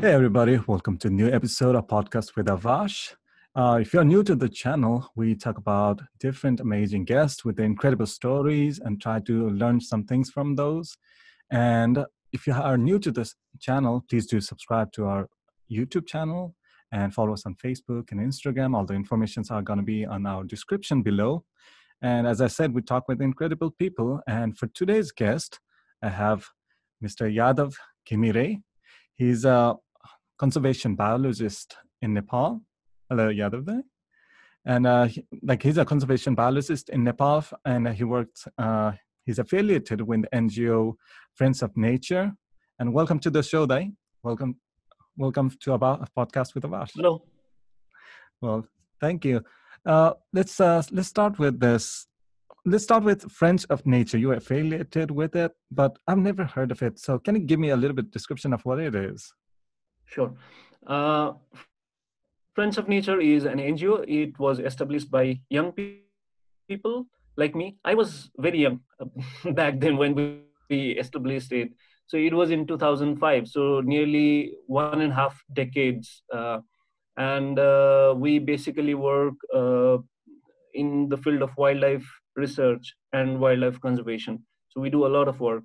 Hey, everybody, welcome to a new episode of Podcast with Abhash. Uh, if you're new to the channel, we talk about different amazing guests with incredible stories and try to learn some things from those. And if you are new to this channel, please do subscribe to our YouTube channel and follow us on Facebook and Instagram. All the informations are going to be on our description below. And as I said, we talk with incredible people. And for today's guest, I have Mr. Yadav Ghimirey. He's a conservation biologist in Nepal. Hello, Yadav. And uh, he, like he's a conservation biologist in Nepal, and he works. Uh, he's affiliated with the NGO Friends of Nature. And welcome to the show, Dai. Welcome, welcome to our podcast with Abhash. Hello. Well, thank you. Uh, let's uh, let's start with this. Let's start with Friends of Nature. You are affiliated with it, but I've never heard of it. So, can you give me a little bit description of what it is? Sure. Uh, Friends of Nature is an NGO. It was established by young pe- people like me. I was very young back then when we, established it. So it was in 2005. So nearly one and a half decades. Uh, and uh, we basically work uh, in the field of wildlife research and wildlife conservation. So we do a lot of work.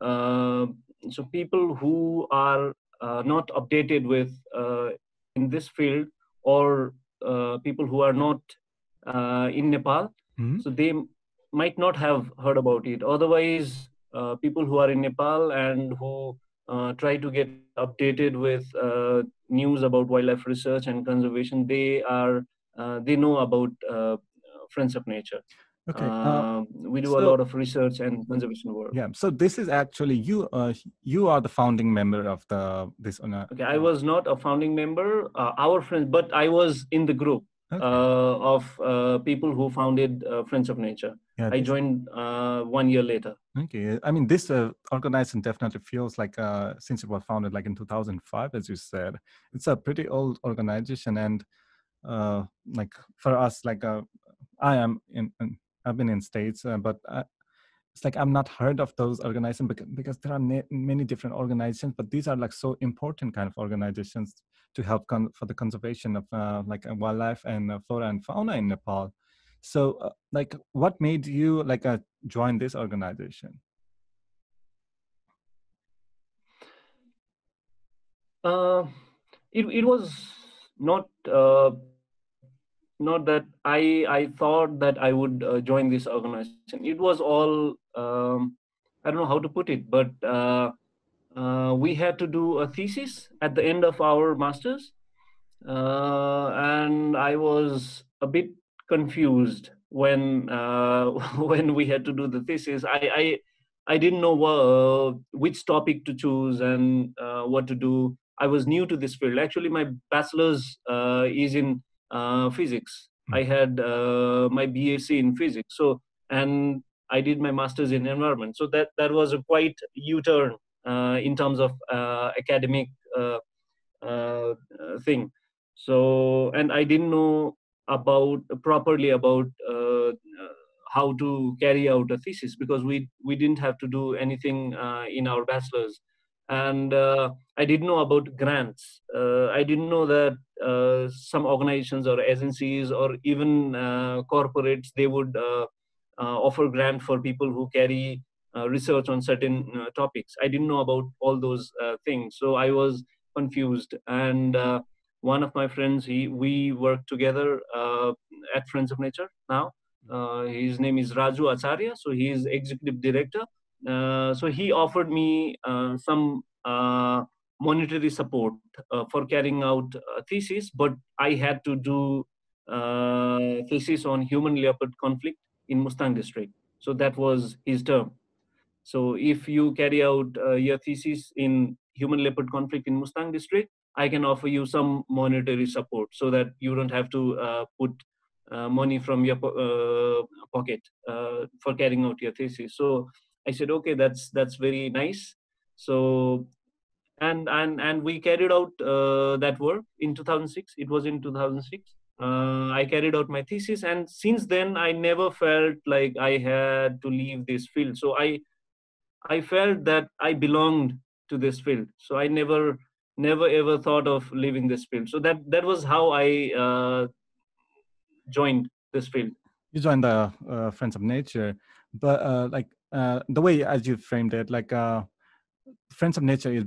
Uh, so people who are Uh, not updated with uh, in this field or uh, people who are not uh, in Nepal. Mm-hmm. So they might not have heard about it. Otherwise, uh, people who are in Nepal and who try to get updated with news about wildlife research and conservation, they are they know about Friends of Nature. Okay. Uh, we do so, a lot of research and conservation work. Yeah. So this is actually you. Uh, you are the founding member of the this. Uh, okay. I was not a founding member. Uh, our friends, but I was in the group okay. Uh, of uh, people who founded Friends of Nature. Yeah, I joined one year later. Okay. I mean, this organization definitely feels like since it was founded like in 2005, as you said, it's a pretty old organization and like for us, like I am in, in I've been in states, uh, but I, it's like I'm not heard of those organizations because, because there are many different organizations, but these are like so important kind of organizations to help con- for the conservation of uh, like uh, wildlife and uh, flora and fauna in Nepal. So, uh, like, what made you like uh, join this organization? it it was not not that I I thought that I would uh, join this organization. It was all um, I don't know how to put it, but uh, uh, we had to do a thesis at the end of our masters, uh, and I was a bit confused when uh, when we had to do the thesis. I I, I didn't know uh, which topic to choose and what to do. I was new to this field. Actually, my bachelor's is in physics. Mm-hmm. I had uh, my BSc in physics. So and I did my master's in environment. So that that was a quite U-turn uh, in terms of academic thing. So and I didn't know about properly about how to carry out a thesis because we we didn't have to do anything uh, in our bachelor's and uh, i didn't know about grants. Uh, i didn't know that uh, some organizations or agencies or even uh, corporates they would uh, uh, offer grant for people who carry research on certain topics. I didn't know about all those things. So i was confused. And one of my friends he we work together at friends of nature now. His name is raju acharya. So he is executive director so he offered me uh, some uh, monetary support for carrying out a thesis, but I had to do thesis on human leopard conflict in Mustang district. So that was his term. So if you carry out uh, your thesis in human leopard conflict in Mustang district, I can offer you some monetary support so that you don't have to uh, put uh, money from your pocket for carrying out your thesis. So I said, okay, that's that's very nice. So, and and and we carried out uh, that work in 2006. It was in 2006. Uh, I carried out my thesis, and since then I never felt like I had to leave this field. So I I felt that I belonged to this field. So I never never ever thought of leaving this field. So that that was how I uh, joined this field. You joined the uh, Friends of Nature, but uh, like uh, the way as you framed it, like uh, Friends of Nature is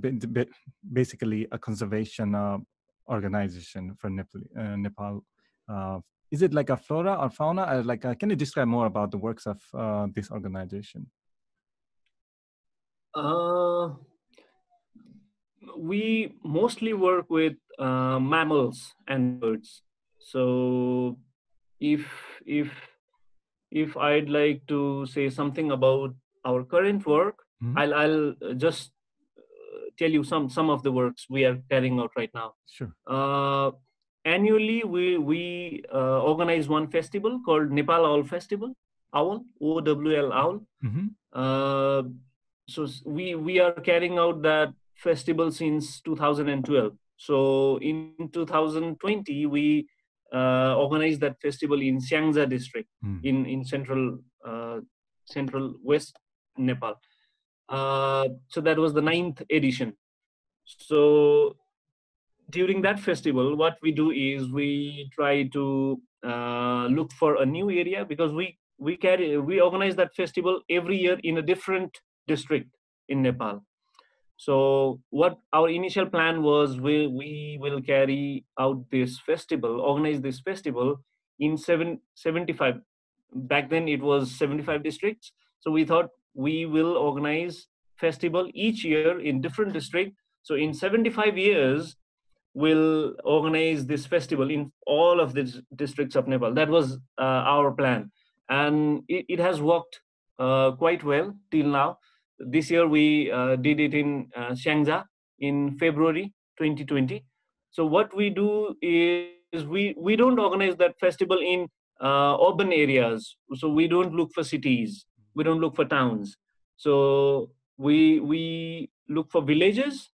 basically a conservation uh, organization for Nepal. Uh, Nepal. Uh, is it like a flora or fauna? Or like, can you describe more about the works of this organization? We mostly work with mammals and birds. So, if if if I'd like to say something about our current work, mm-hmm. I'll I'll just tell you some some of the works we are carrying out right now. Sure. Uh, annually, we we uh, organize one festival called Nepal Owl Festival. Owl, O W L Owl. Mm-hmm. Uh, so we we are carrying out that festival since 2012. So in 2020, we uh, organized that festival in Syangja district mm. in in central uh, central west Nepal. Uh, so that was the ninth edition. So during that festival, what we do is we try to uh, look for a new area because we we carry we organize that festival every year in a different district in Nepal. So what our initial plan was, we we will carry out this festival, organize this festival in seven, 75. Back then it was 75 districts. So we thought we will organize festival each year in different district so in 75 years we'll organize this festival in all of the districts of nepal that was uh, our plan and it, it has worked uh, quite well till now this year we uh, did it in uh, Syangja in February 2020. So what we do is we we don't organize that festival in uh, urban areas. So we don't look for cities. We don't look for towns. So we we look for villages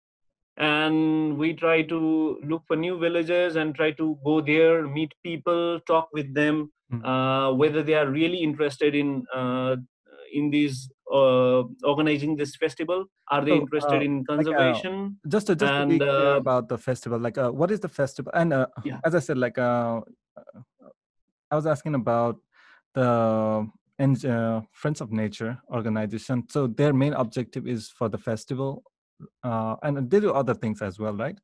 and we try to look for new villages and try to go there meet people talk with them mm. uh, whether they are really interested in uh, in these uh, organizing this festival are they so, interested uh, in conservation like, uh, just to just and, to be clear uh, about the festival like what is the festival and yeah. as i said like i was asking about the and uh, Friends of Nature organization. So their main objective is for the festival, uh, and they do other things as well, right?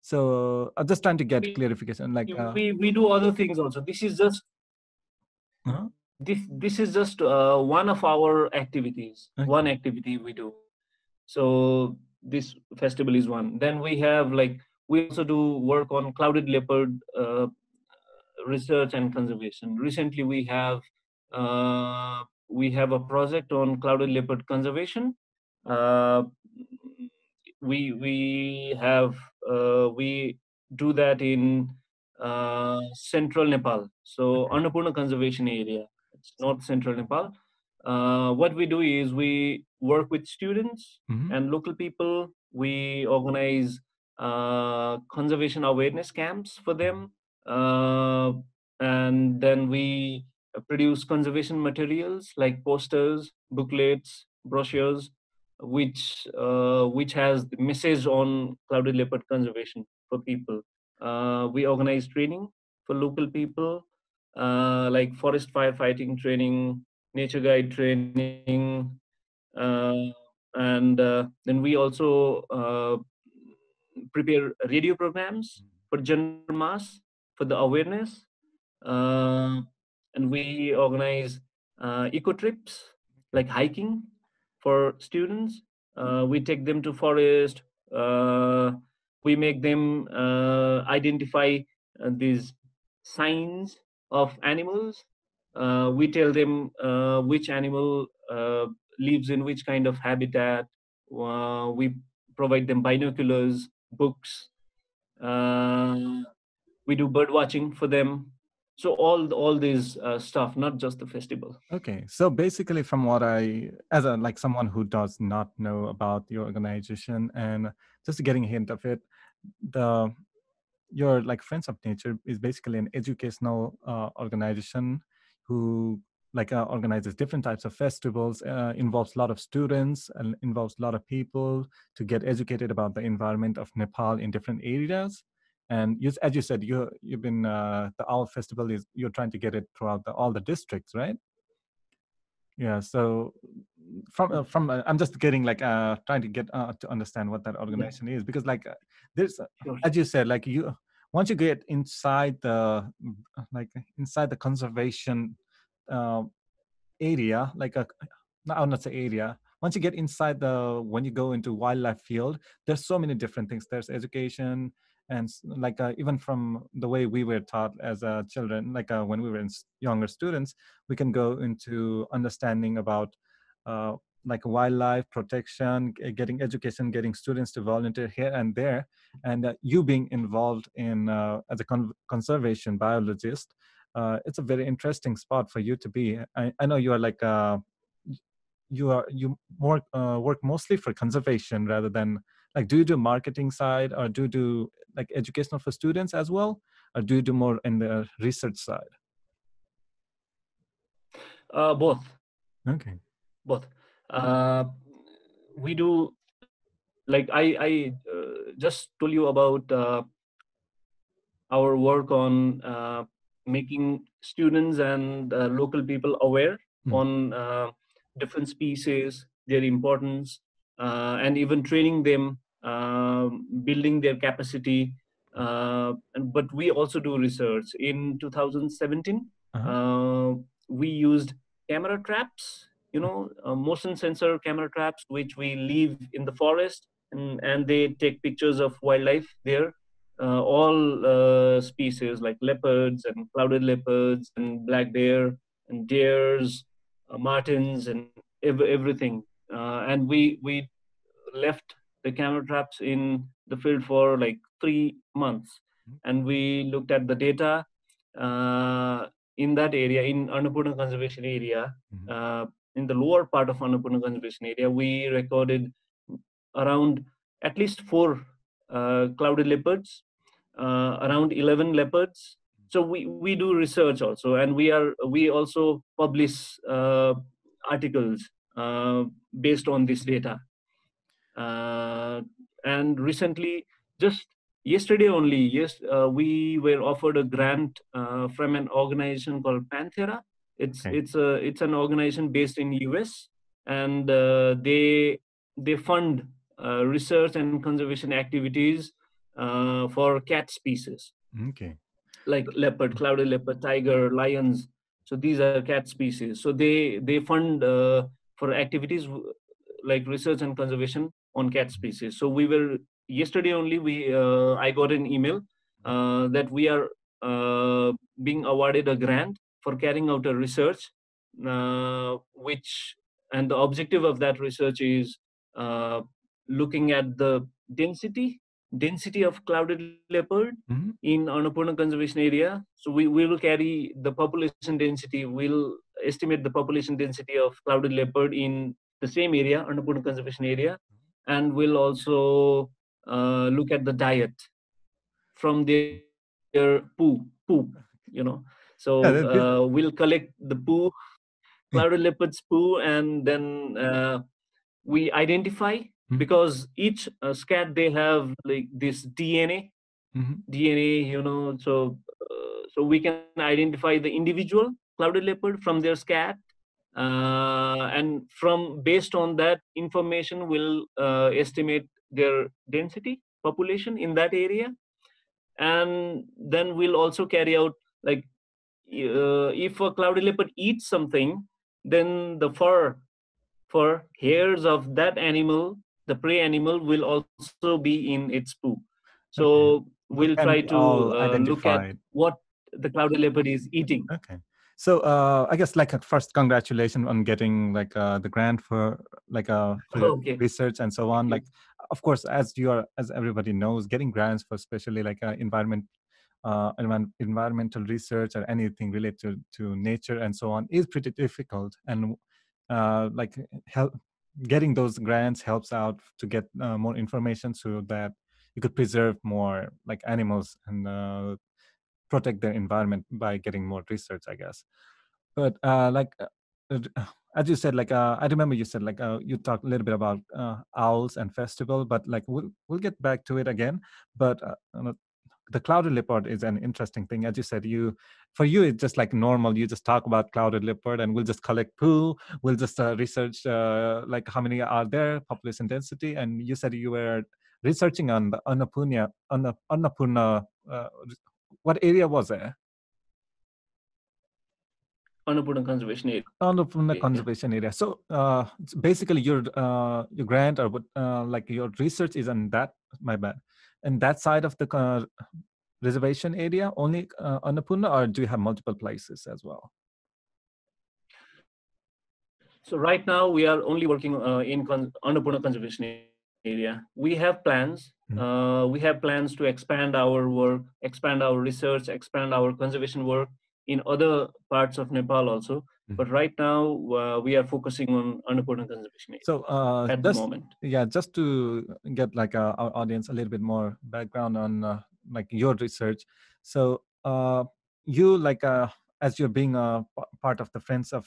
So I'm just trying to get we, clarification. Like uh, we we do other things also. This is just uh-huh. This this is just uh, one of our activities. Okay. One activity we do. So this festival is one. Then we have like we also do work on clouded leopard uh, research and conservation. Recently, we have uh, we have a project on clouded leopard conservation. Uh, we we have uh, we do that in uh, central Nepal, so Annapurna conservation area. North central Nepal. Uh, what we do is we work with students mm-hmm. and local people. We organize uh, conservation awareness camps for them, and then we uh, produce conservation materials like posters, booklets, brochures, which uh, which has the message on clouded leopard conservation for people. Uh, we organize training for local people, uh, like forest firefighting training, nature guide training, uh, and uh, then we also prepare radio programs for general mass for the awareness and we organize uh, eco trips like hiking for students. Uh, we take them to forest. Uh, we make them uh, identify uh, these signs of animals. Uh, we tell them which animal lives in which kind of habitat. we provide them binoculars, books. we do bird watching for them so all all these uh, stuff not just the festival okay so basically from what i as a like someone who does not know about the organization and just getting a hint of it the your like friends of nature is basically an educational uh, organization who like uh, organizes different types of festivals uh, involves a lot of students and involves a lot of people to get educated about the environment of nepal in different areas and you, as you said you you've been uh, the owl festival is you're trying to get it throughout the, all the districts right yeah so from uh, from uh, i'm just getting like uh trying to get uh, to understand what that organization yeah. is because like uh, there's sure. as you said like you once you get inside the like inside the conservation uh, area like a not not say area once you get inside the when you go into wildlife field there's so many different things. There's education and like uh, even from the way we were taught as uh, children like uh, when we were younger students we can go into understanding about uh, like wildlife protection getting education getting students to volunteer here and there and uh, you being involved in uh, as a con- conservation biologist it's a very interesting spot for you to be. I, I know you are like you are you more work mostly for conservation rather than like do you do marketing side or do you do like educational for students as well? Or do you do more in the research side? Uh, both. Okay. Both uh, we do like i i uh, just told you about uh, our work on uh, making students and uh, local people aware mm. on uh, different species their importance and even training them um, building their capacity. Uh, but we also do research. In 2017, uh-huh. Uh, we used camera traps, you know, uh, motion sensor camera traps, which we leave in the forest, and, and they take pictures of wildlife there. Uh, all uh, species like leopards and clouded leopards and black bear and deers, uh, martens, and ev- everything. and we we left the camera traps in the field for like three months. Mm-hmm. And we looked at the data uh, in that area, in Annapurna Conservation Area, mm-hmm. uh, in the lower part of Annapurna Conservation Area, we recorded around at least four uh, clouded leopards, uh, around 11 leopards. So we, we do research also, and we are we also publish uh, articles uh, based on this data. Uh, and recently, just yesterday only, yes, uh, we were offered a grant from an organization called Panthera. It's okay. it's a it's an organization based in US, and they they fund research and conservation activities for cat species. Okay like leopard, clouded leopard, tiger, lions. So these are cat species. So they they fund uh, for activities like research and conservation on cat species. So we were yesterday only. We uh, I got an email uh, that we are uh, being awarded a grant for carrying out a research, uh, which and the objective of that research is uh, looking at the density density of clouded leopard mm-hmm. in Annapurna conservation area. So we, we will carry the population density, we'll estimate the population density of clouded leopard in the same area, Annapurna conservation area, and we'll also uh, look at the diet from their, their poo poop you know so uh, we'll collect the poo clouded leopard's poo and then uh, we identify mm-hmm. because each uh, scat they have like this dna mm-hmm. dna you know so uh, so we can identify the individual clouded leopard from their scat uh, and from based on that information we'll uh, estimate their density population in that area and then we'll also carry out like uh, if a cloudy leopard eats something then the fur fur hairs of that animal the prey animal will also be in its poo so okay. we'll try to uh, look at what the cloudy leopard is eating okay so uh, I guess like first, congratulations on getting like uh, the grant for like uh, for okay. research and so on. Like, of course, as you are, as everybody knows, getting grants for especially like uh, environment, uh, environmental research or anything related to, nature and so on is pretty difficult. And uh, like help getting those grants helps out to get uh, more information so that you could preserve more like animals and uh, protect their environment by getting more research i guess but uh, like uh, as you said, like I remember you said like you talked a little bit about owls and festival, but like we'll we'll get back to it again. But the clouded leopard is an interesting thing. As you said, you for you it's just like normal. You just talk about clouded leopard, and we'll just collect poo. We'll just uh, research uh, like how many are there, population density, and you said you were researching on the Annapurna. Annapurna. Uh, what area was there? Annapurna Conservation Area. Annapurna Conservation Area. So uh, basically, your uh, your grant or uh, like your research is on that. My bad. And that side of the uh, reservation area, only uh, Annapurna, or do you have multiple places as well? So right now we are only working uh, in Con- Annapurna Conservation Area. We have plans. Mm-hmm. Uh, we have plans to expand our work, expand our research, expand our conservation work in other parts of Nepal also. Mm-hmm. But right now uh, we are focusing on Annapurna conservation. So uh, at just, the moment, yeah, just to get like uh, our audience a little bit more background on uh, like your research. So uh, you like uh, as you're being a part of the Friends of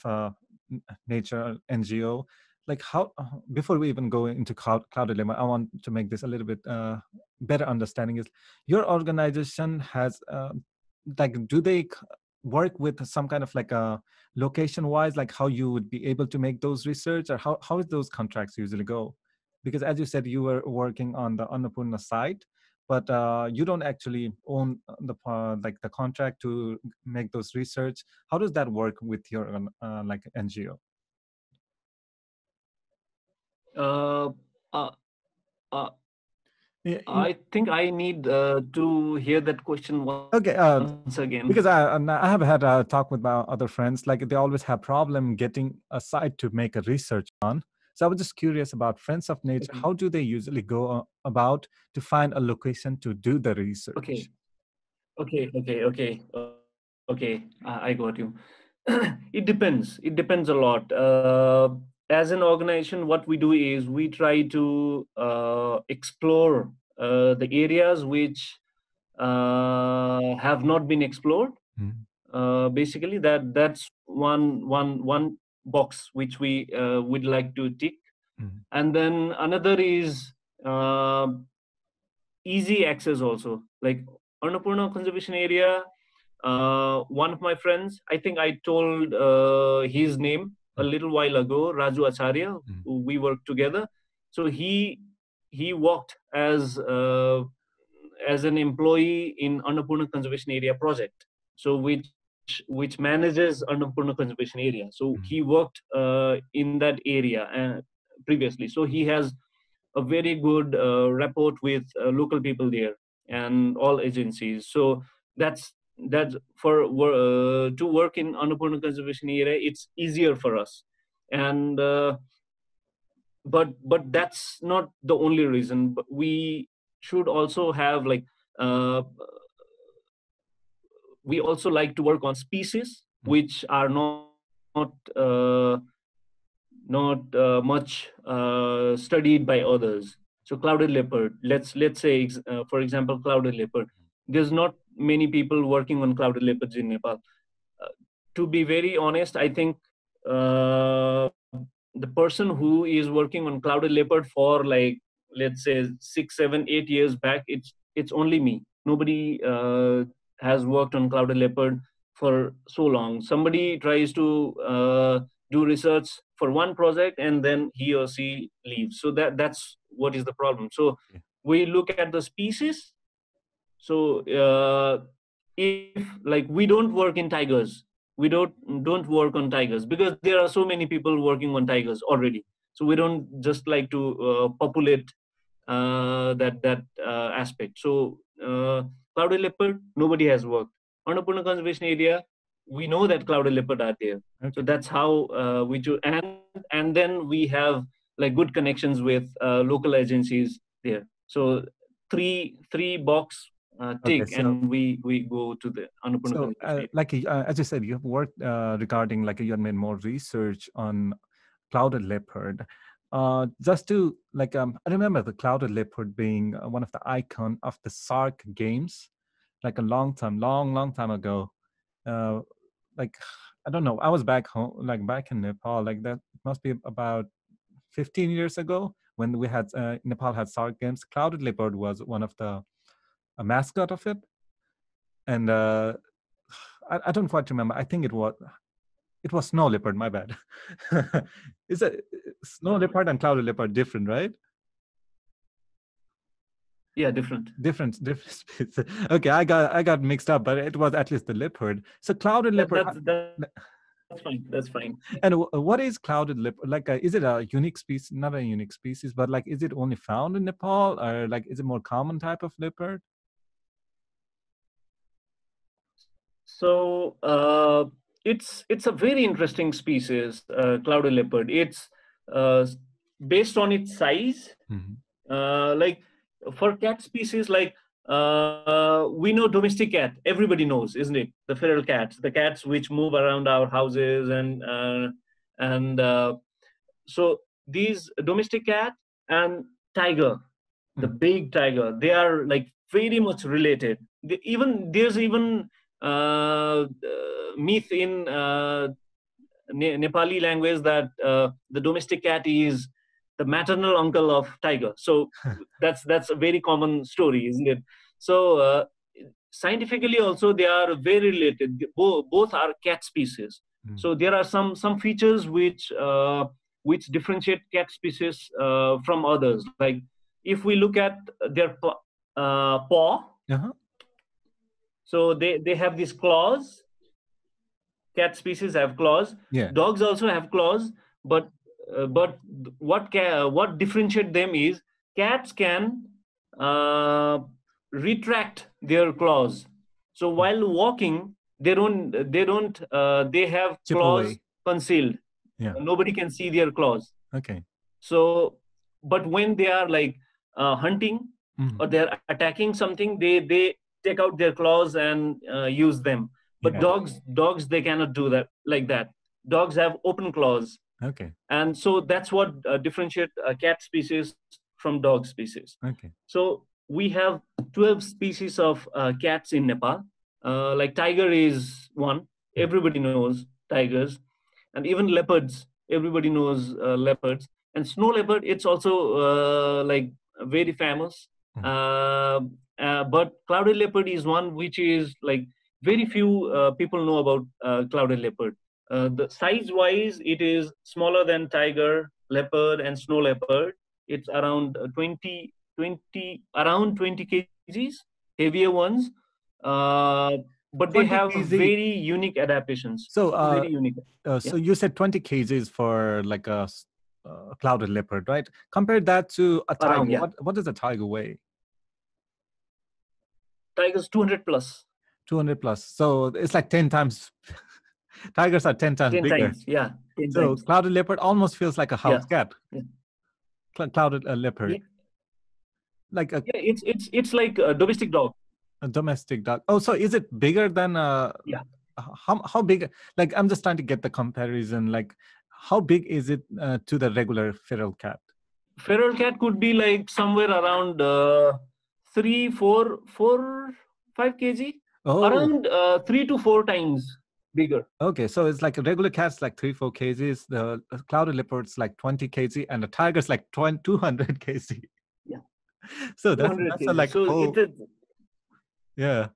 Nature NGO, like how before we even go into cloud, clouded leopard i want to make this a little bit uh, better understanding is your organization has uh, like do they work with some kind of like a location wise like how you would be able to make those research or how, how those contracts usually go? Because as you said you were working on the annapurna site but uh, you don't actually own the uh, like the contract to make those research. How does that work with your uh, like ngo uh, uh, uh, I think I need uh, to hear that question once, okay, uh, once again. Because I, I have had a talk with my other friends, like they always have problem getting a site to make a research on. So I was just curious about Friends of Nature. How do they usually go uh, about to find a location to do the research? Okay, okay, okay, okay, uh, okay. I got you. it depends. It depends a lot. Uh, as an organization, what we do is we try to uh, explore uh, the areas which uh, have not been explored. Mm. basically, that that's one one one box which we uh, would like to tick, mm. and then another is easy access also. Like Annapurna Conservation Area, one of my friends, I think I told his name a little while ago, Raju Acharya, mm. we worked together. So he he worked as uh, as an employee in Annapurna Conservation Area project. So which which manages Annapurna Conservation Area. So mm. he worked uh, in that area uh, previously. So he has a very good uh, rapport with uh, local people there and all agencies. So that's that for uh, to work in Annapurna conservation area, it's easier for us. And uh, but but that's not the only reason. But we should also have like uh, we also like to work on species hmm. which are not not uh, not uh, much uh, studied by others. So clouded leopard. Let's let's say uh, for example clouded leopard. There's not many people working on clouded leopards in Nepal. Uh, to be very honest, I think uh, the person who is working on clouded leopard for like let's say six, seven, eight years back, it's it's only me. Nobody uh, has worked on clouded leopard for so long. Somebody tries to uh, do research for one project and then he or she leaves. So that that's what is the problem. So we look at the species so uh, if like we don't work in tigers we don't don't work on tigers because there are so many people working on tigers already. So we don't just like to uh, populate uh, that that uh, aspect. So uh, clouded leopard nobody has worked. On Annapurna conservation area we know that clouded leopard are there. Okay. so that's how uh, we do and and then we have like good connections with uh, local agencies there. So three three box uh, take okay, so, and we we go to the Annapurna. So, uh, like uh, as you said, you have worked uh, regarding like you have made more research on clouded leopard. Uh, just to like, um, I remember the clouded leopard being uh, one of the icon of the SAARC games, like a long time, long, long time ago. like I don't know. I was back home, like back in Nepal, like that must be about 15 years ago when we had uh, Nepal had SAARC games. Clouded leopard was one of the a mascot of it, and uh, I, I don't quite remember. I think it was it was snow leopard. My bad. Is it snow leopard and clouded leopard different, right? Yeah, different. Different, different species. Okay, I got I got mixed up, but it was at least the leopard. So clouded That- leopard. that's, that- that's fine. That's fine. And what is clouded leopard? Like, uh, is it a unique species? Not a unique species, but like, is it only found in Nepal, or like, is it more common type of leopard? So uh, it's it's a very interesting species, uh, clouded leopard. It's uh, based on its size. Mhm. Uh, like for cat species, like uh, we know domestic cat. Everybody knows, isn't it? The feral cats, the cats which move around our houses, and uh, and uh, so these domestic cat and tiger, the Mm. big tiger, they are like very much related. They, even there's even myth in uh, Ne- Nepali language that uh, the domestic cat is the maternal uncle of tiger. So that's that's a very common story, isn't it? So uh, scientifically also they are very related. Both, both are cat species. Mm. So there are some some features which uh, which differentiate cat species uh, from others. Like if we look at their paw, uh, paw Uh-huh. So they they have these claws cat species have claws Yeah. dogs also have claws but uh, but what ca- what differentiate them is cats can uh, retract their claws so while walking they don't they don't uh, they have Chip claws away. concealed Yeah. nobody can see their claws Okay. so but when they are like uh, hunting Mhm. or they're attacking something they they take out their claws and uh, use them. But Yeah. dogs dogs they cannot do that like that. Dogs have open claws. Okay. and so that's what uh, differentiate uh, cat species from dog species. Okay. so we have 12 species of uh, cats in nepal. Uh, like tiger is one. Everybody knows tigers. And even leopards. Everybody knows uh, leopards. And snow leopard it's also uh, like very famous. Mhm. Uh, but clouded leopard is one which is like very few uh, people know about uh, clouded leopard uh, the size wise it is smaller than tiger leopard and snow leopard it's around uh, 20 20 around 20 kgs heavier ones uh, but they have kg. very unique adaptations So, uh, very unique uh, so you said 20 kgs for like a uh, clouded leopard, right? Compare that to a tiger. Around, yeah. What what does a tiger weigh? Tigers 200 plus 200 plus. So it's like 10 times. Tigers are 10 times 10 bigger. times yeah 10 So times. clouded leopard almost feels like a house cat. Yeah. Cl- clouded uh, leopard. Yeah. Like a, yeah it's it's it's like a domestic dog a domestic dog. Oh, so is it bigger than uh Yeah. How how big? Like I'm just trying to get the comparison. Like how big is it uh, to the regular feral cat? feral cat could be like somewhere around uh, three four four five kg Oh, around uh, three to four times bigger okay. So it's like a regular cat's like three four kgs. The clouded leopard's like 20 kg, and the tiger's like 20, 200 kg. Yeah. So that's that's a like so whole, yeah.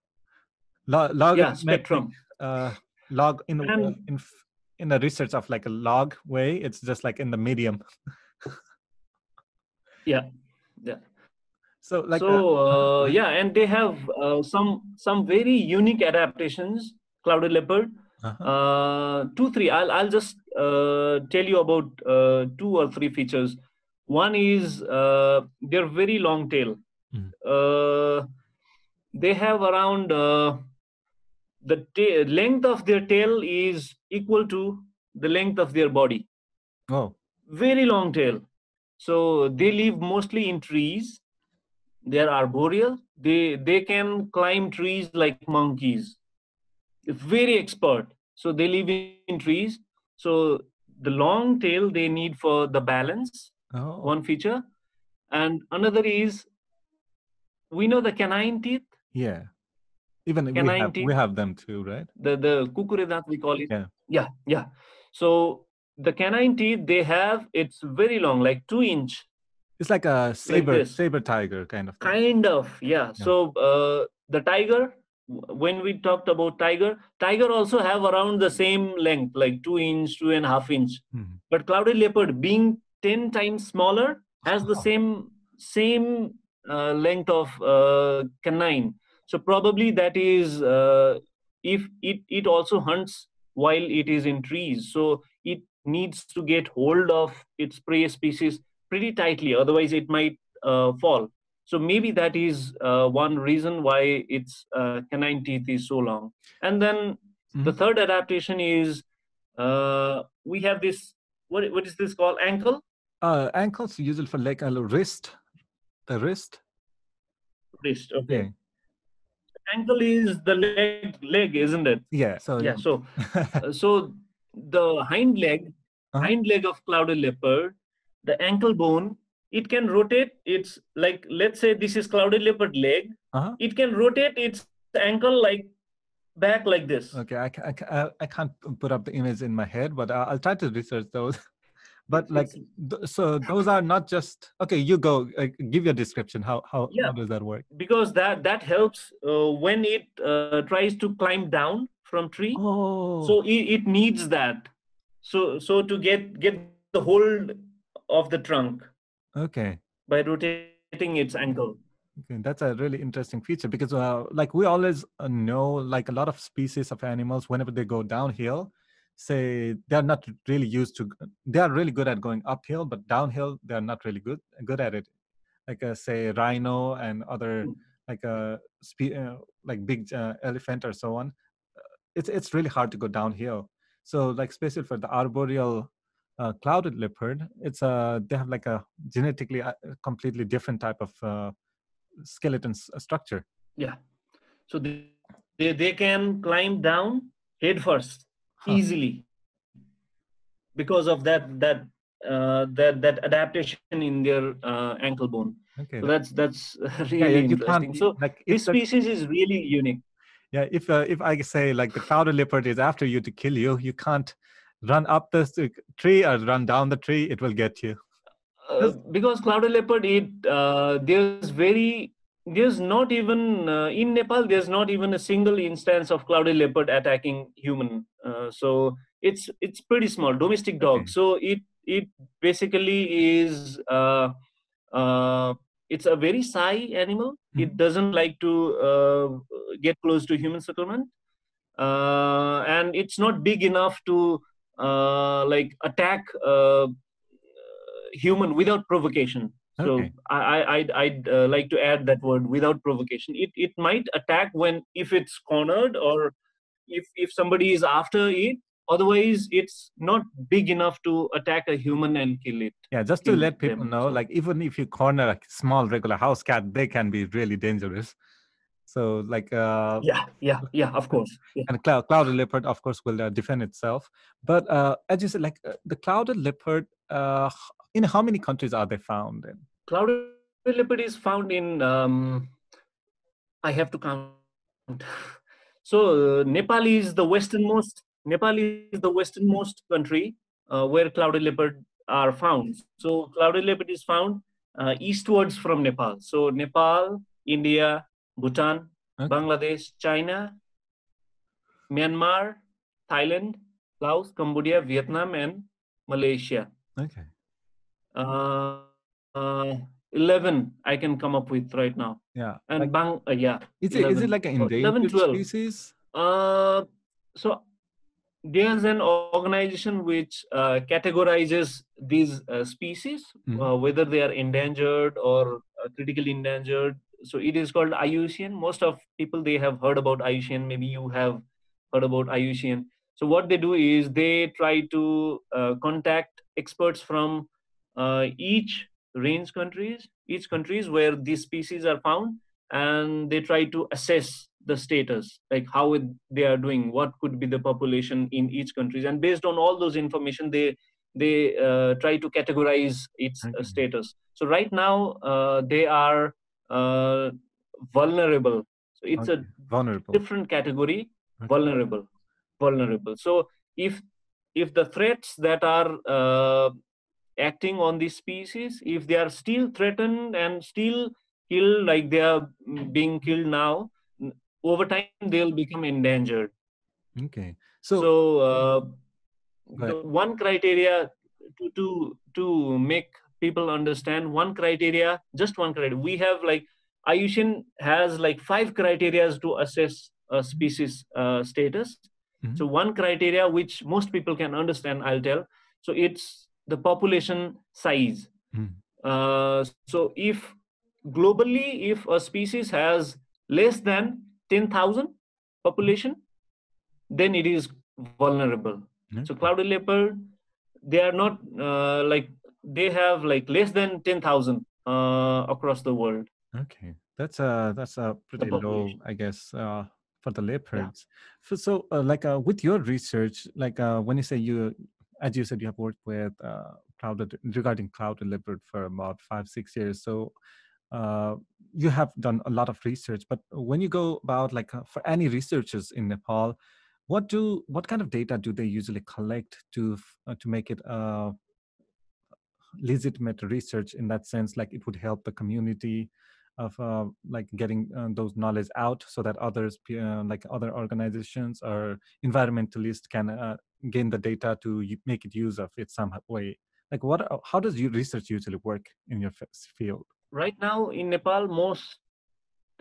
Log, log yeah spectrum uh, log in And- in in the research of like a log way it's just like in the medium yeah yeah so like so uh, uh, yeah and they have uh, some some very unique adaptations clouded leopard uh-huh. uh, two three i'll, I'll just uh, tell you about uh, two or three features. One is uh, their very long tail. Uh, they have around uh, the ta- length of their tail is equal to the length of their body. Oh. Very long tail. So they live mostly in trees they're arboreal. They they can climb trees like monkeys. Very expert. So they live in, trees. So the long tail they need for the balance oh. one feature. And another is we know the canine teeth. Yeah. Even we canine have, we have them too right? The the that we call it. Yeah. yeah yeah. So the canine teeth they have it's very long like two inch It's like a saber this. saber tiger kind of thing. kind of yeah, Yeah. so uh, the tiger when we talked about tiger tiger also have around the same length like two inch two and a half inch Mhm. but clouded leopard being 10 times smaller has the same same uh, length of uh, canine so probably that is uh, if it it also hunts while it is in trees so it needs to get hold of its prey species pretty tightly otherwise it might uh, fall so maybe that is uh, one reason why its uh, canine teeth is so long and then the Mhm. third adaptation is uh, we have this what, what is this called ankle Uh, ankles usually for like a wrist, the wrist. wrist okay Okay. ankle is the leg leg isn't it Yeah. So yeah so so the hind leg Uh-huh. hind leg of clouded leopard the ankle bone it can rotate its like let's say this is clouded leopard leg Uh-huh. it can rotate its ankle like back like this Okay, I, I, I, I can't put up the image in my head, but I'll, I'll try to research those. But like, th- so those are not just okay. You go, uh, give your description. How how, Yeah. how does that work? because that that helps uh, when it uh, tries to climb down from tree Oh, so it, it needs that so so to get get the hold of the trunk okay. by rotating its ankle Okay, that's a really interesting feature because, uh, like, we always uh, know, like, a lot of species of animals, whenever they go downhill, say they're not really used to. They are really good at going uphill, but downhill they're not really good good at it. Like, uh, say, rhino and other, Mm. like, a spe- uh, like big uh, elephant or so on. uh, It's it's really hard to go downhill. So, like, especially for the arboreal uh, clouded leopard, it's a they have like a genetically uh, completely different type of uh, skeleton s- structure. yeah so they they, they can climb down head first Huh. easily because of that that uh, that that adaptation in their uh, ankle bone Okay. so that's that's really yeah, interesting so like this species is really unique yeah if uh, if I say like the clouded leopard is after you to kill you, you can't run up the tree or run down the tree. It will get you. uh, because clouded leopard it uh, there's very there's not even uh, in nepal there's not even a single instance of clouded leopard attacking human uh, so it's it's pretty small domestic dog Okay. so it it basically is uh, uh, it's a very shy animal it Mhm. doesn't like to uh, get close to human settlement uh, and it's not big enough to uh, like attack uh, human without provocation. So Okay. I, I I'd, I'd uh, like to add that word without provocation. It it might attack when if it's cornered or if if somebody is after it. Otherwise, it's not big enough to attack a human and kill it. Yeah, just to let people them, know, so- like even if you corner a small regular house cat, they can be really dangerous. So like uh, Yeah, yeah, yeah. Of course. Yeah. and cloud, clouded leopard of course will uh, defend itself but uh, as you said like uh, the clouded leopard uh, in how many countries are they found in Clouded leopard is found in. Um, I have to count. So uh, Nepal is the westernmost. Nepal is the westernmost country uh, where clouded leopard are found. So clouded leopard is found uh, eastwards from Nepal. So Nepal, India, Bhutan, Okay. Bangladesh, China, Myanmar, Thailand, Laos, Cambodia, Vietnam, and Malaysia. okay Uh, uh, 11 I can come up with right now. yeah And like, Bang, uh, yeah. is, it, is it like an 11, endangered 12. species Uh, so there's an organization which uh, categorizes these uh, species, Mhm. uh, whether they are endangered or uh, critically endangered. So it is called IUCN. Most of people they have heard about IUCN. Maybe you have heard about IUCN. So what they do is they try to uh, contact experts from uh, each range countries, each countries where these species are found, and they try to assess the status, like how it, they are doing, what could be the population in each countries, and based on all those information, they they uh, try to categorize its uh, Okay. status. So right now uh, they are uh, vulnerable. So it's Okay. a vulnerable different category Okay. vulnerable vulnerable so if if the threats that are uh, acting on this species if they are still threatened and still killed like they are being killed now over time they'll become endangered okay so, so uh, one criteria to to to make people understand one criteria just one criteria we have like IUCN has like five criteria to assess a species uh, status mm-hmm. so one criteria which most people can understand i'll tell so it's the population size mm-hmm. uh, so if globally if a species has less than 10000 population then it is vulnerable mm-hmm. so clouded leopard they are not uh, like they have like less than 10000 uh, across the world. Okay. That's a that's a pretty low i guess uh, for the leopards. Yeah. so uh, like uh, with your research like uh, when you say you as you said you have worked with uh, clouded regarding clouded leopard for about five six years so uh, you have done a lot of research but when you go about like uh, for any researchers in nepal what do what kind of data do they usually collect to uh, to make it uh, legitimate research in that sense like it would help the community of uh, like getting uh, those knowledge out so that others uh, like other organizations or environmentalists can uh, gain the data to make it use of it some way. Like what uh, how does your research usually work in your field? Right now in nepal most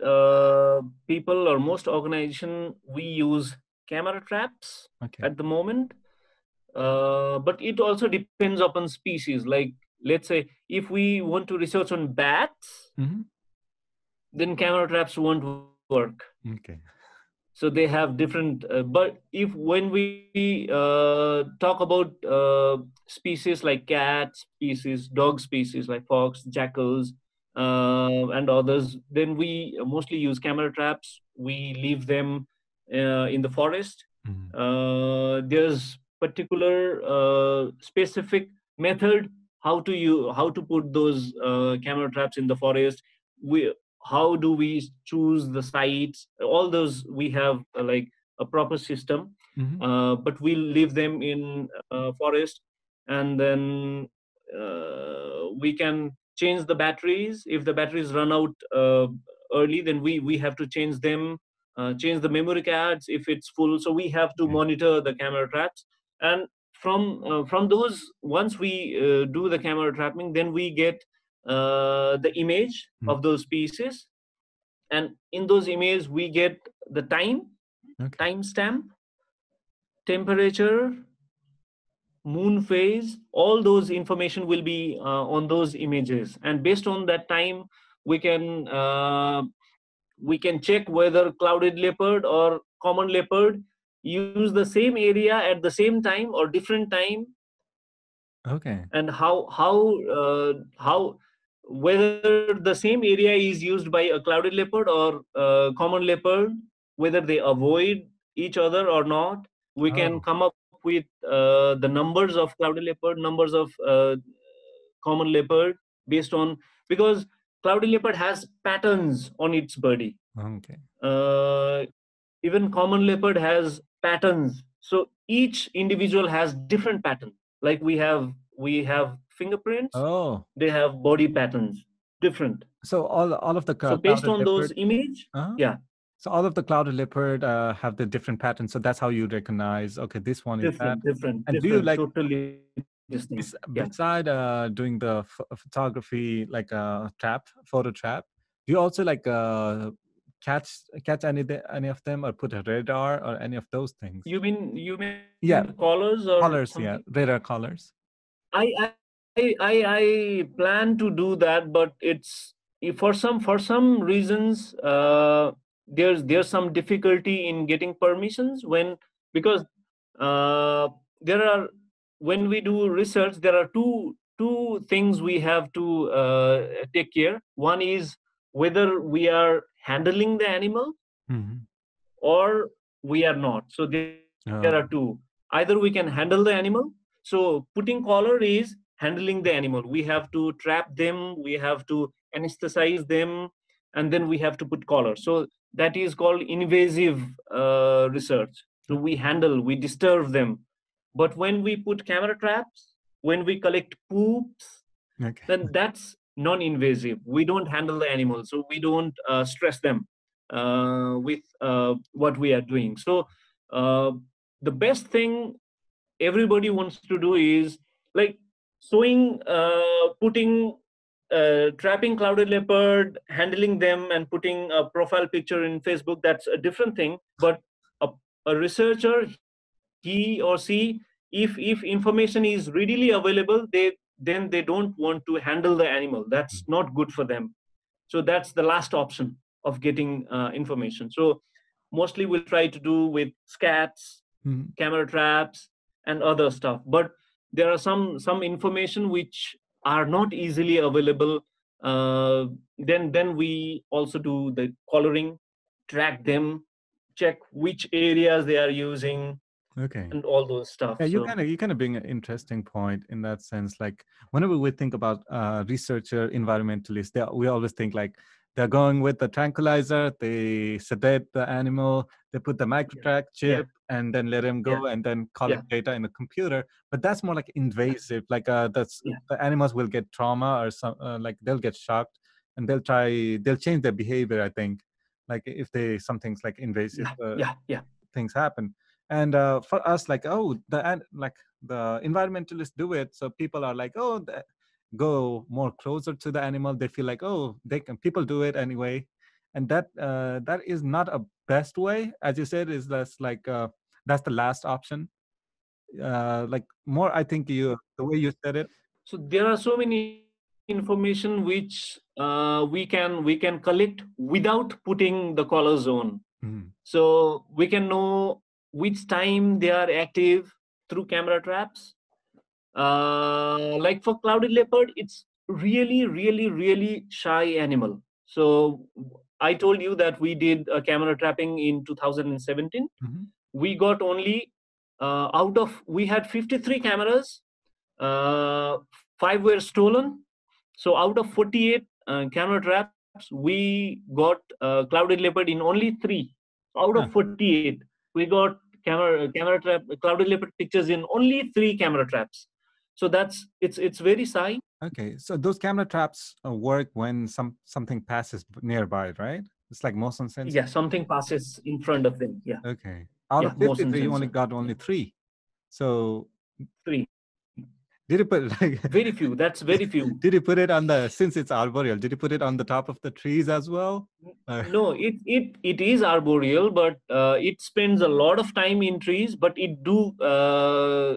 uh, people or most organization we use camera traps okay. at the moment but it also depends upon species. Like let's say if we want to research on bats mm-hmm. then camera traps won't work. Okay. So they have different uh, but if when we uh, talk about uh, species like cat species dog species like fox jackals uh, and others then we mostly use camera traps. We leave them uh, in the forest. Mm-hmm. there's particular specific method how to you how to put those camera traps in the forest. We how do we choose the sites? All those we have uh, like a proper system mm-hmm. uh, but we leave them in uh, forest and then uh, we can change the batteries. If the batteries run out uh, early then we we have to change them uh, change the memory cards if it's full. So we have to monitor the camera traps and from from those once we do the camera trapping then we get uh, the image mm. of those pieces and in those images we get the time okay. time stamp temperature moon phase all those information will be uh, on those images and based on that time we can uh, we can check whether clouded leopard or common leopard use the same area at the same time or different time okay and how how uh, how whether the same area is used by a clouded leopard or a common leopard, whether they avoid each other or not, we oh. can come up with uh, the numbers of clouded leopard, numbers of uh, common leopard based on because clouded leopard has patterns on its body. Okay. Uh, even common leopard has patterns. So each individual has different patterns Like we have we have fingerprints. Oh. They have body patterns different. So all all of the so based on leopard, those image, uh-huh. yeah. So all of the clouded leopard uh, have the different patterns. So that's how you recognize. Okay, this one different, is that. Different. And different, do you like totally distinct? Yeah. Beside uh, doing the f- photography, like a uh, trap, photo trap, do you also like uh, catch catch any any of them or put a radar or any of those things? You mean you mean yeah collars or collars? Yeah, radar collars. I, I I, I plan to do that, but it's for some for some reasons uh, there's there's some difficulty in getting permissions when because uh, there are when we do research there are two two things we have to uh, take care. One is whether we are handling the animal mm-hmm. or we are not. So there, there are oh. two. Either we can handle the animal. So putting collar is handling the animal we have to trap them we have to anesthetize them and then we have to put collar so that is called invasive uh, research so we handle we disturb them but when we put camera traps when we collect poops Okay. then that's non-invasive. We don't handle the animals so we don't uh, stress them uh, with uh, what we are doing. So uh, the best thing everybody wants to do is like sewing uh, putting uh, trapping clouded leopard handling them and putting a profile picture in facebook that's a different thing. But a, a researcher he or she if if information is readily available they then they don't want to handle the animal. That's not good for them. So that's the last option of getting uh, information. So mostly we'll try to do with scats Mhm. camera traps and other stuff. But there are some some information which are not easily available uh, then then we also do the coloring track them check which areas they are using Okay. and all those stuff Yeah, you So- kind of you kind of bring an interesting point in that sense. Like whenever we think about uh, researcher environmentalists, they, we always think like they're going with the tranquilizer, they sedate the animal, they put the microtrack chip, and then let him Yeah. go, and then collect data in the computer. But that's more like invasive. Like uh, that's Yeah. the animals will get trauma or some uh, like they'll get shocked, and they'll try they'll change their behavior. I think, like if they something's like invasive. yeah uh, yeah yeah things happen and uh, for us like oh the like the environmentalists do it. So people are like oh the, go more closer to the animal. They feel like oh they can people do it anyway. And that uh, that is not a best way. As you said is that's like uh, that's the last option. Uh, like more i think you the way you said it. So there are so many information which uh, we can we can collect without putting the color zone. Mhm. so we can know which time they are active through camera traps. Uh, like for clouded leopard it's really really really shy animal. So i told you that we did a camera trapping in 2017 Mhm. we got only uh, out of we had 53 cameras uh, five were stolen. So out of 48 uh, camera traps we got uh, clouded leopard in only three. Out Huh. of 48 we got camera camera trap clouded leopard pictures in only three camera traps. So that's it's it's very shy okay so those camera traps uh, work when some something passes nearby right? It's like motion sensor? Yeah something passes in front of them yeah. Okay. Out Yeah, of motion 53, you only got only three. So three did you put like very few that's very few did you put it on the since it's arboreal, did you put it on the top of the trees as well? Uh, no it it it is arboreal but uh, it spends a lot of time in trees but it do uh,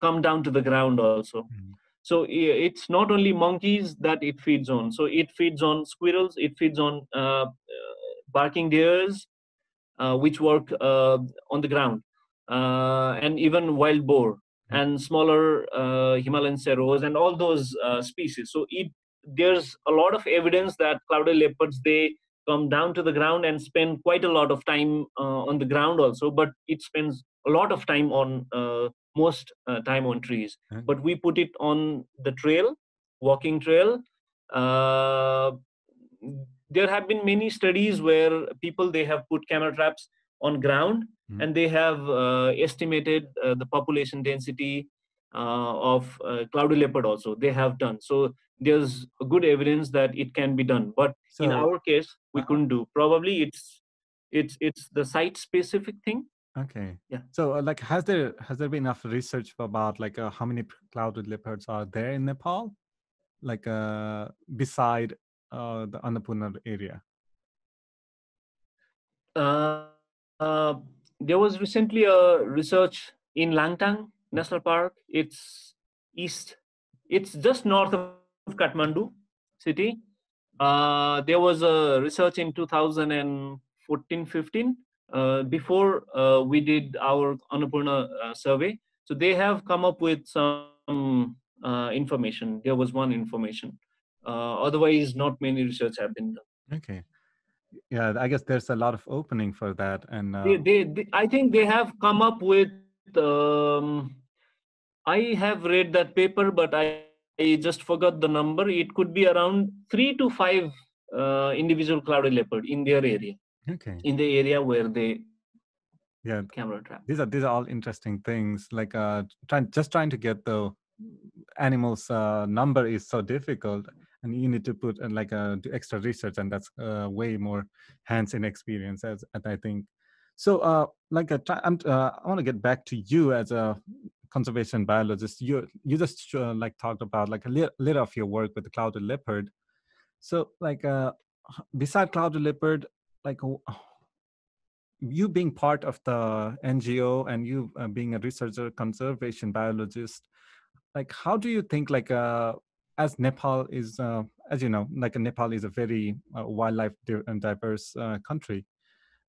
come down to the ground also Mhm. so it's not only monkeys that it feeds on so it feeds on squirrels it feeds on uh, uh, barking deers uh, which work uh, on the ground uh, and even wild boar and smaller uh, himalayan serows and all those uh, species. So it there's a lot of evidence that clouded leopards they come down to the ground and spend quite a lot of time uh, on the ground also but it spends a lot of time on uh, most uh, time on trees. Okay. but we put it on the trail walking trail. Uh, there have been many studies where people they have put camera traps on ground Mhm. and they have uh, estimated uh, the population density uh, of uh, clouded leopard also they have done so there's good evidence that it can be done but so in our case we Uh-huh. couldn't do probably it's it's it's the site specific thing okay. Yeah. So uh, like has there has there been enough research about like uh, how many clouded leopards are there in Nepal? Like uh beside uh the Annapurna area. uh, uh, there was recently a research in Langtang National Park. It's east. It's just north of Kathmandu city. Uh, there was a research in 2014-15 uh, before uh, we did our Annapurna uh, survey. So they have come up with some uh, information. There was one information. Uh, otherwise, not many research have been done. Okay. Yeah, I guess there's a lot of opening for that. And uh, they, they, they i think they have come up with um, i have read that paper but I, I just forgot the number. It could be around three to five uh, individual clouded leopard in their area. Okay. in the area where they yeah. camera trap. These are these are all interesting things. Like uh trying just trying to get the animals uh, number is so difficult and you need to put uh, like uh, do extra research and that's uh, way more hands-in experience as, i think. So uh like a, I'm, uh, i want to get back to you as a conservation biologist. You you just uh, like talked about like a little, little of your work with the clouded leopard. So like uh beside clouded leopard like you being part of the ngo and you uh, being a researcher conservation biologist like how do you think like uh as nepal is uh, as you know like nepal is a very uh, wildlife and diverse uh, country.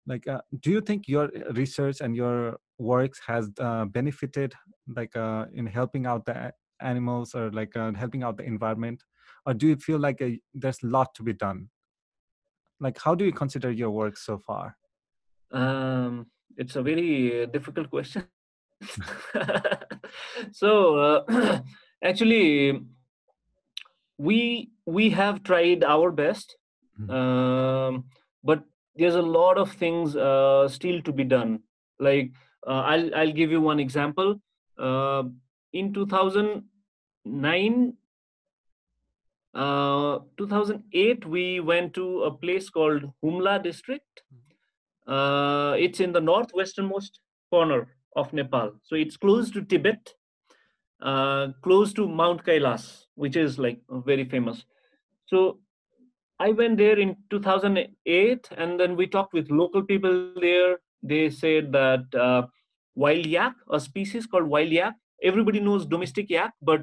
Like uh, do you think your research and your works has uh, benefited like uh, in helping out the animals or like uh, helping out the environment? Or do you feel like a, uh, there's a lot to be done? Like how do you consider your work so far? Um, it's a very uh, difficult question. So actually we we have tried our best mm-hmm. um, but there's a lot of things uh, still to be done. Like uh, i'll i'll give you one example. Uh, in 2009 uh, 2008 we went to a place called humla district. Uh, it's in the northwesternmost corner of nepal. So it's close to tibet uh, close to mount kailas which is like very famous so I went there in 2008, and then we talked with local people there. They said that uh, wild yak, a species called wild yak, everybody knows domestic yak, but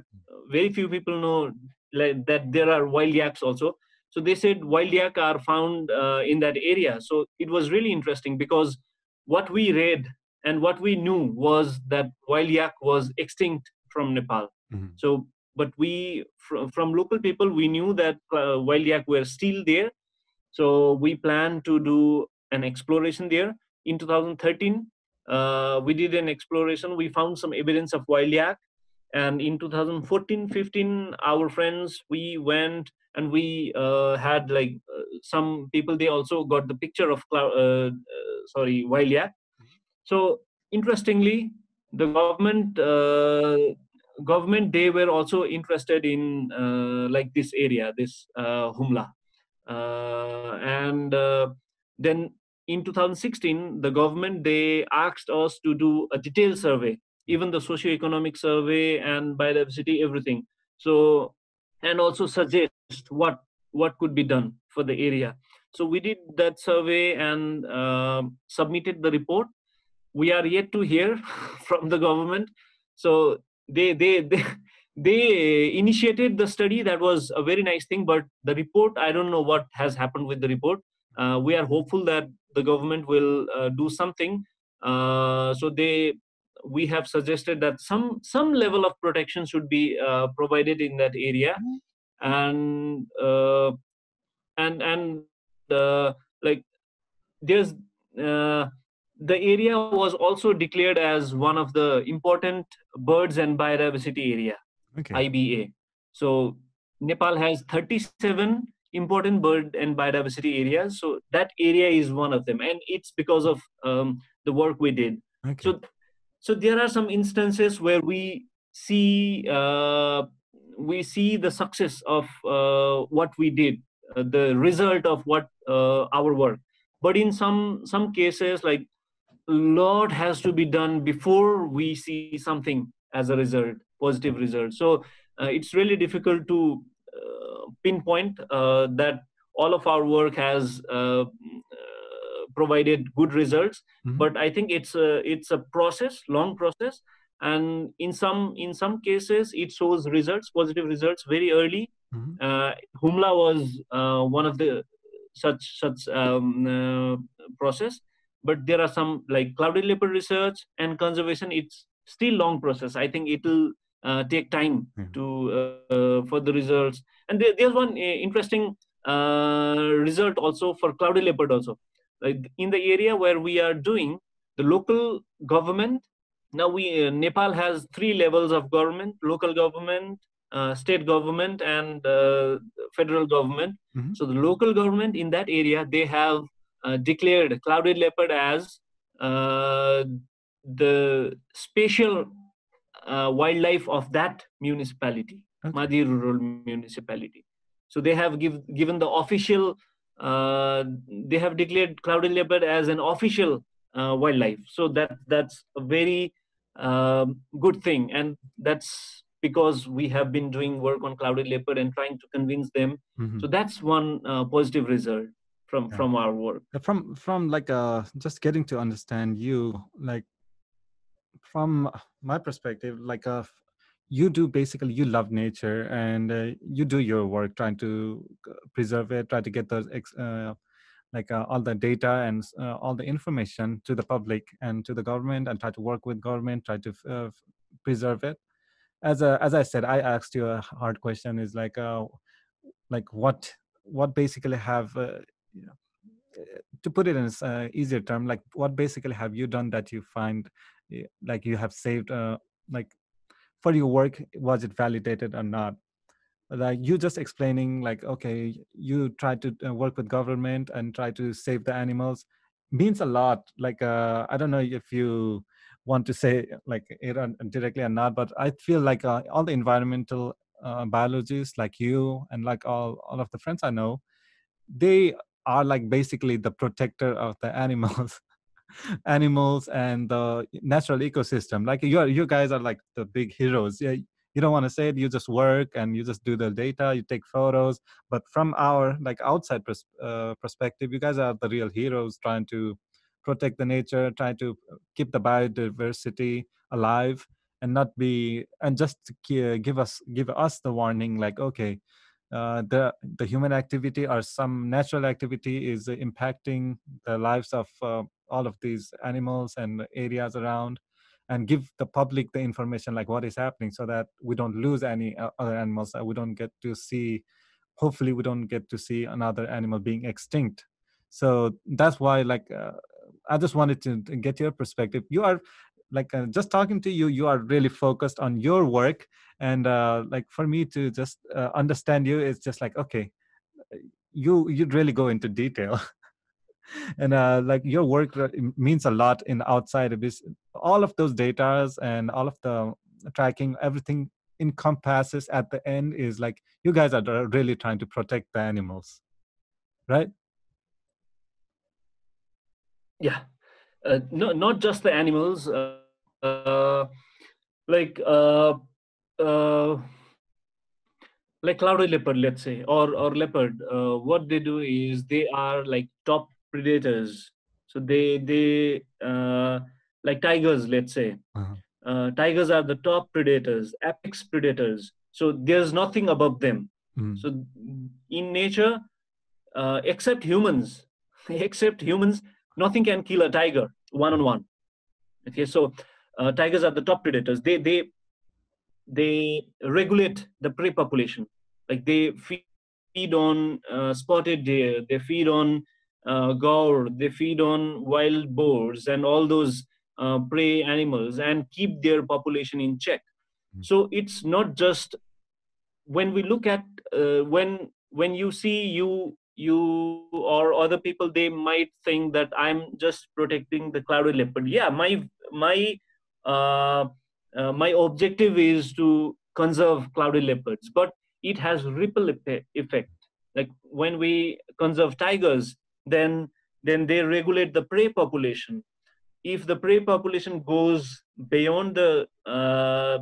very few people know like, that there are wild yaks also. So they said wild yak are found uh, in that area. So it was really interesting because what we read and what we knew was that wild yak was extinct from Nepal. Mm-hmm. So but we from, from local people we knew that uh, wild yak were still there so we planned to do an exploration there. In 2013 uh, we did an exploration. We found some evidence of wild yak. And in 2014 15 our friends we went and we uh, had like uh, some people they also got the picture of uh, uh, sorry wild yak. So interestingly the government government they were also interested in uh, like this area this uh, humla. Uh, and then in 2016 the government they asked us to do a detailed survey even the socio-economic survey and biodiversity everything. So and also suggest what what could be done for the area. So we did that survey and uh, submitted the report. We are yet to hear from the government. So they they they they initiated the study. That was a very nice thing but the report i don't know what has happened with the report. Uh, we are hopeful that the government will uh, do something. Uh, so they we have suggested that some some level of protection should be uh, provided in that area. And uh, and and uh, like there's the area was also declared as one of the important birds and biodiversity area okay. iba so nepal has 37 important bird and biodiversity areas. So that area is one of them. And it's because of um, the work we did. Okay. so so there are some instances where we see uh, we see the success of uh, what we did uh, the result of what uh, our work. But in some some cases like lot has to be done before we see something as a result positive result. So uh, it's really difficult to uh, pinpoint uh, that all of our work has uh, uh, provided good results. Mm-hmm. but i think it's a it's a process long process. And in some in some cases it shows results positive results very early. Mm-hmm. Uh, humla was one of the such such um, process but there are some like clouded leopard research and conservation it's still long process i think it will uh, take time yeah. to uh, uh, for the results and there, there's one uh, interesting uh, result also for clouded leopard also like in the area where we are doing the local government now we uh, nepal has three levels of government local government state government and federal government mm-hmm. so the local government in that area they have uh, declared clouded leopard as uh, the spatial uh, wildlife of that municipality, okay. Madi Rural Municipality. So they have give, given the official, uh, they have declared clouded leopard as an official uh, wildlife. So that that's a very um, good thing, and that's because we have been doing work on clouded leopard and trying to convince them. Mm-hmm. So that's one uh, positive result from yeah. from our work. From from like uh, just getting to understand you, like from my perspective, like uh, you do basically you love nature and uh, you do your work trying to uh, preserve it, try to get those uh, like uh, all the data and uh, all the information to the public and to the government and try to work with government try to uh, preserve it as a, as i said i asked you a hard question is like uh, like what what basically have uh, you know, eh, to put it in an uh, easier term like what basically have you done that you find eh, like you have saved uh, like for your work was it validated or not? Like you just explaining like okay you try to uh, work with government and try to save the animals means a lot like uh, i don't know if you want to say like it directly or not but i feel like uh, all the environmental uh, biologists like you and like all all of the friends i know they are like basically the protector of the animals animals and the natural ecosystem. Like you are you guys are like the big heroes. Yeah you don't want to say it. You just work and you just do the data you take photos. But from our like outside pers- uh, perspective you guys are the real heroes trying to protect the nature trying to keep the biodiversity alive and not be and just give us give us the warning like okay uh, the the human activity or some natural activity is impacting the lives of uh, all of these animals and areas around and give the public the information like what is happening so that we don't lose any uh, other animals. That we don't get to see hopefully we don't get to see another animal being extinct. So that's why like uh, i just wanted to get your perspective. You are like uh, just talking to you you are really focused on your work. And uh, like for me to just uh, understand you it's just like okay you you really go into detail. And uh, like your work means a lot in outside of this all of those data and all of the tracking everything encompasses at the end is like you guys are really trying to protect the animals right? Yeah. Uh, no, not just the animals uh, uh, like uh, uh, like clouded leopard let's say or or leopard uh, what they do is they are like top predators. So they they uh, like tigers let's say. Uh-huh. uh, tigers are the top predators apex predators. So there's nothing above them. Mm. so in nature uh, except humans except humans nothing can kill a tiger one on one. Okay so uh, tigers are the top predators they they they regulate the prey population like they feed on uh, spotted deer they feed on uh, gaur, they feed on wild boars and all those uh, prey animals and keep their population in check. Mm. So it's not just when we look at uh, when when you see you you or other people they might think that i'm just protecting the clouded leopard yeah my my my objective is to conserve clouded leopards but it has ripple effect. Like when we conserve tigers then then they regulate the prey population. If the prey population goes beyond the uh,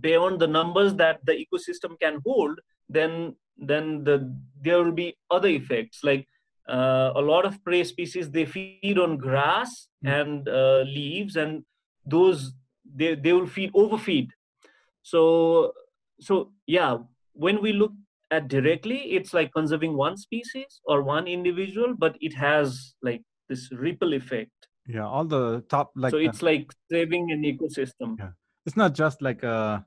beyond the numbers that the ecosystem can hold then then the there will be other effects. Like uh, a lot of prey species they feed on grass mm. and uh, leaves and those they, they will feed overfeed. So so yeah when we look at directly it's like conserving one species or one individual but it has like this ripple effect. Yeah all the top like so it's like saving an ecosystem. Yeah. It's not just like uh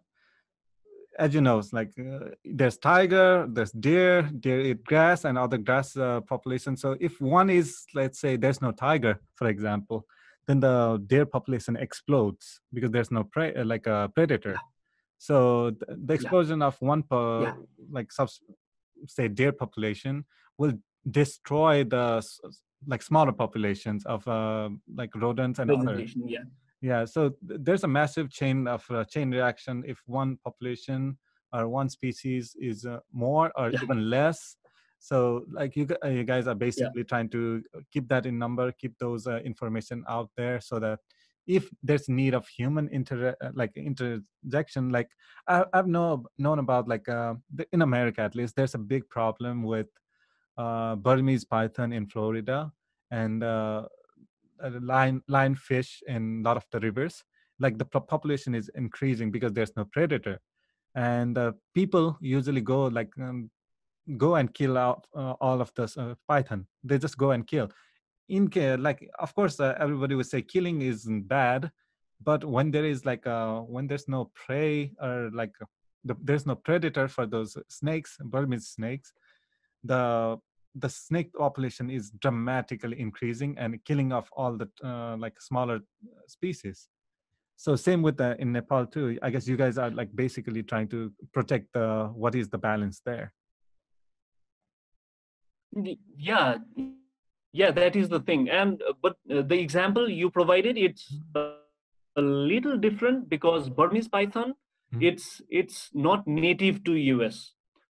as you know it's like uh, there's tiger there's deer deer eat grass and other grass uh, population. So if one is let's say there's no tiger for example then the deer population explodes because there's no prey uh, like a predator so the, the explosion yeah. of one yeah. like sub, say deer population will destroy the like smaller populations of uh, like rodents and other. Yeah. Yeah. So th- there's a massive chain of uh, chain reaction. If one population or one species is uh, more or Yeah. even less, so like you, uh, you guys are Yeah. basically trying to keep that in number, keep those uh, information out there, so that if there's need of human inter uh, like interjection, like I, I've know known about like uh, in America at least, there's a big problem with uh, Burmese python in Florida and uh, uh, lion lionfish in a lot of the rivers. Like the population is increasing because there's no predator, and uh, people usually go like um, go and kill out uh, all of the uh, python. They just go and kill. In like of course uh, everybody would say killing isn't bad, but when there is like uh, when there's no prey or like the, there's no predator for those snakes, Burmese snakes, the the snake population is dramatically increasing and killing off all the uh, like smaller uh, species so same with the in nepal too i guess you guys are like basically trying to protect the what is the balance there yeah. Yeah that is the thing. And uh, but uh, the example you provided it's a little different because burmese python Mhm. it's it's not native to us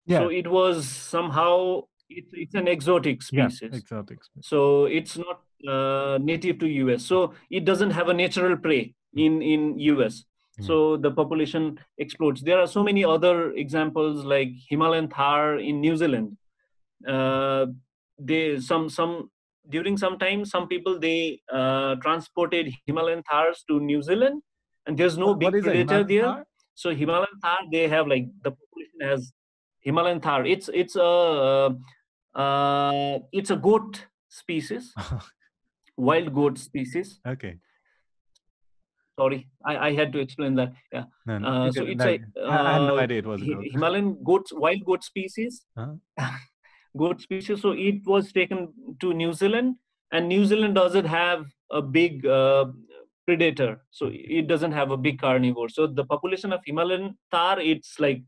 yeah so it was somehow it's, it's an exotic species. yeah exotic species. so it's not uh, native to us so it doesn't have a natural prey in in us Mm. so the population explodes. There are so many other examples like himalayan thar in new zealand uh, they some some during some time some people they uh, transported himalayan thars to new zealand and there's no big predator there thar? so himalayan thar they have like the population has himalayan thar it's it's a uh, it's a goat species wild goat species okay sorry i, I had to explain that yeah no, no, uh, so it's no, a I, I had no uh, idea it was a goat. himalayan goats wild goat species Uh-huh. goat species. So it was taken to new zealand and new zealand doesn't have a big uh, predator. So it doesn't have a big carnivore. So the population of himalayan thar it's like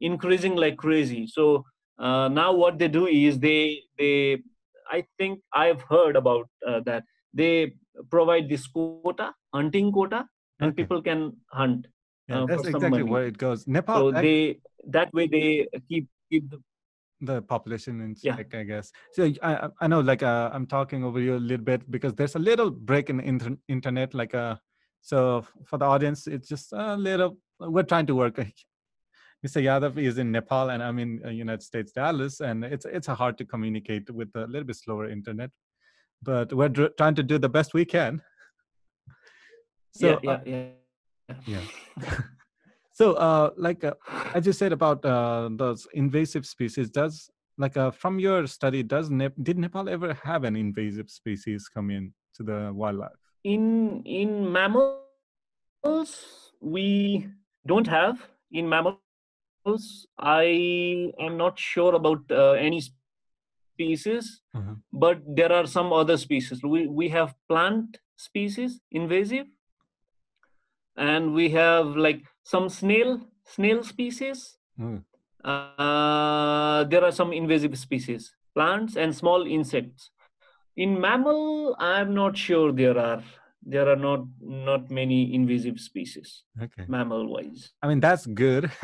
increasing like crazy. So uh, now what they do is they they i think i've heard about uh, that they provide this quota hunting quota and Okay. people can hunt yeah, uh, that's for some exactly money. where it goes. Nepal so they that way they keep keep the the population in Yeah. I guess. So I, I- know, like, uh, I'm talking over you a little bit because there's a little break in inter- internet, like, uh, so for the audience, it's just a little. We're trying to work. Mr. Yadav is in Nepal, and I'm in uh, United States, Dallas, and it's it's hard to communicate with a little bit slower internet, but we're dr- trying to do the best we can. So, yeah, uh, yeah, yeah. yeah. so uh like uh, as you said about uh those invasive species does like uh from your study does Nep- did nepal ever have an invasive species come in to the wildlife In in mammals, we don't have. In mammals, I am not sure about uh, any species, Mhm. but there are some other species. We we have plant species, invasive, and we have like some snail snail species. Mm. Uh, there are some invasive species, plants and small insects. In mammal, I'm not sure there are there are not not many invasive species okay mammal wise. i mean that's good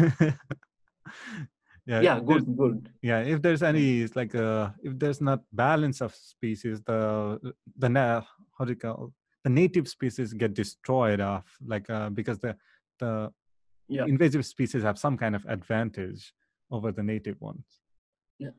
yeah Yeah, good, good. yeah if there's any it's like uh if there's not balance of species the the how do you call the native species get destroyed off like uh because the the Yeah. invasive species have some kind of advantage over the native ones Yeah.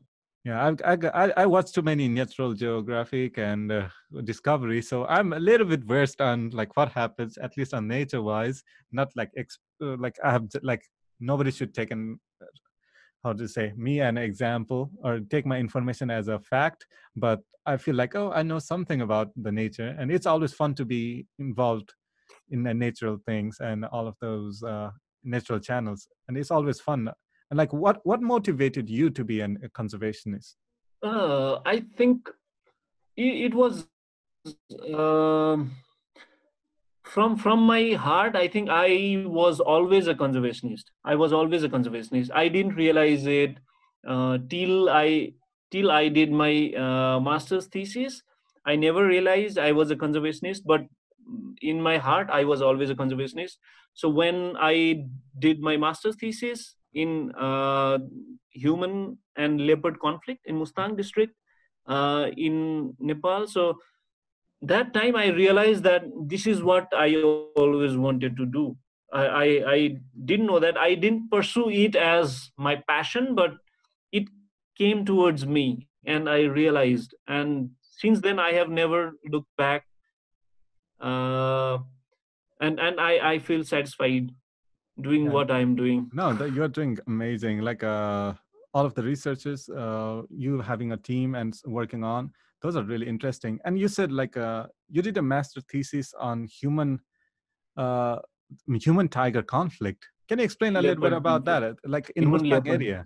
yeah i i i, watched too many natural geographic and uh, discovery so i'm a little bit versed on like what happens at least on nature wise not like ex- uh, like i have like nobody should take an how to say me an example or take my information as a fact but i feel like oh i know something about the nature and it's always fun to be involved in the natural things and all of those uh, natural channels and it's always fun and like what what motivated you to be an, a conservationist? Uh, I think it, it was um, from from my heart. I think I was always a conservationist. I was always a conservationist. I didn't realize it uh, till I till I did my uh, master's thesis. I never realized I was a conservationist, but in my heart, I was always a conservationist. So when I did my master's thesis in uh, human and leopard conflict in Mustang district uh, in Nepal, so that time I realized that this is what I always wanted to do. I, I, I didn't know that I didn't pursue it as my passion, but it came towards me and I realized. And since then, I have never looked back. Uh, and and I, I feel satisfied doing yeah. what I'm doing. No, you're doing amazing. Like uh, all of the researchers, uh, you having a team and working on those are really interesting. And you said like uh, you did a master thesis on human uh, human tiger conflict. Can you explain a little bit about that? Like in human area.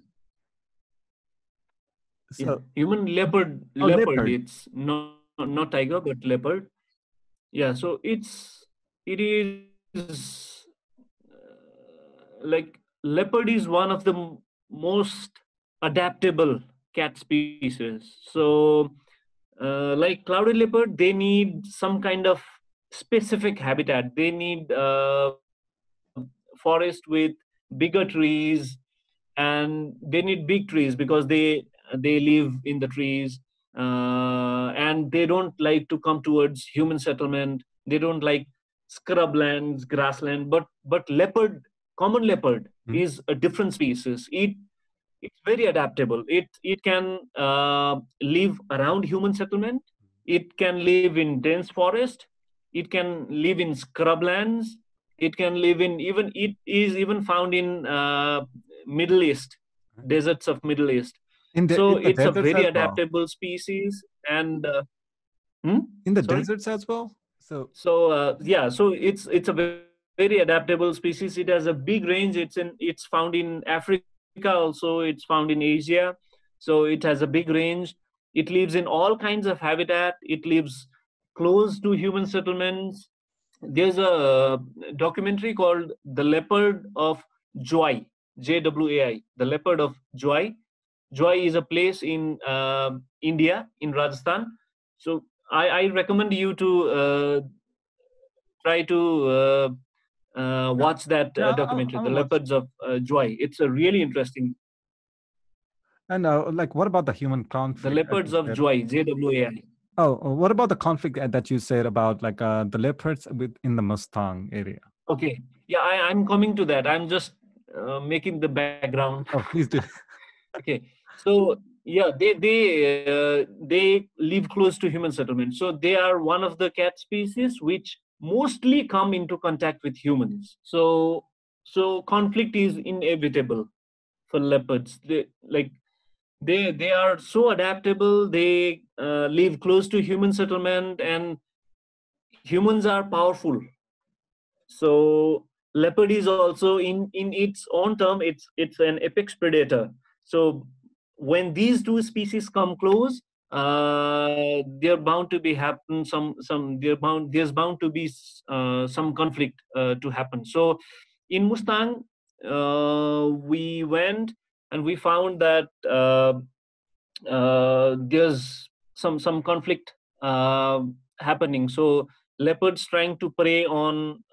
So, yeah. human leopard, oh, leopard, leopard. It's not not tiger, but leopard. Yeah. So it's it is uh, like leopard is one of the most adaptable cat species. So uh, like clouded leopard, they need some kind of specific habitat. They need uh, forest with bigger trees, and they need big trees because they they live in the trees, uh, and they don't like to come towards human settlement. They don't like scrublands, grassland. But but leopard, common leopard, mm-hmm. is a different species. It it's very adaptable. It it can uh, live around human settlement. It can live in dense forest. It can live in scrublands. It can live in even it is even found in uh, Middle East deserts of Middle East. The, so it's a very adaptable well. species and uh, hmm? in the Sorry? deserts as well. So so uh, yeah, so it's it's a very, very adaptable species. It has a big range. It's in it's found in Africa also it's found in asia. So it has a big range. It lives in all kinds of habitat. It lives close to human settlements. There's a documentary called the leopard of Jawai j-w-a-i the leopard of Jawai. Jawai is a place in uh, india in rajasthan. So I, I recommend you to uh, try to uh, uh, watch that uh, documentary, The Leopards of uh, Jawai. It's a really interesting. And uh, like, what about the human conflict? The Leopards of Jawai, J-W-A-I. Oh, uh, what about the conflict that you said about like uh, the leopards in the Mustang area? Okay, yeah, I, am coming to that. I'm just uh, making the background. Oh, please do. okay, so yeah, they they uh, they live close to human settlement. So they are one of the cat species which mostly come into contact with humans. So so conflict is inevitable for leopards. They like they they are so adaptable they uh, live close to human settlement and humans are powerful. So leopard is also in in its own term it's it's an apex predator. So when these two species come close uh, they're bound to be happen some some they're bound there's bound to be uh, some conflict uh, to happen. So in mustang uh, we went and we found that uh, uh, there's some some conflict happening. So leopards trying to prey on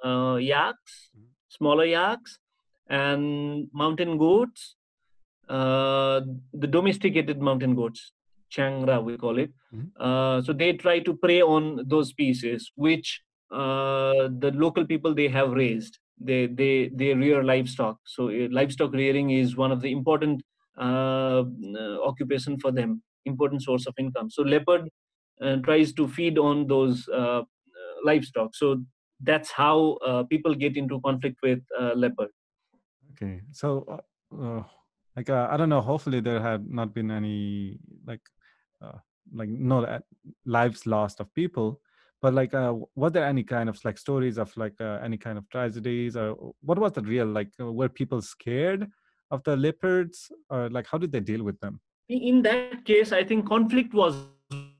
yaks smaller yaks and mountain goats the domesticated mountain goats changra we call it. Mm-hmm. uh, so they try to prey on those species which uh, the local people they have raised. They they they rear livestock. So uh, livestock rearing is one of the important uh, uh, occupation for them important source of income. So leopard uh, tries to feed on those livestock. So that's how people get into conflict with leopard. Okay. So like i don't know. Hopefully there have not been any like uh, like no uh, lives lost of people but like uh, were there any kind of like stories of like uh, any kind of tragedies or what was the real like uh, were people scared of the leopards or like how did they deal with them? In that case i think conflict was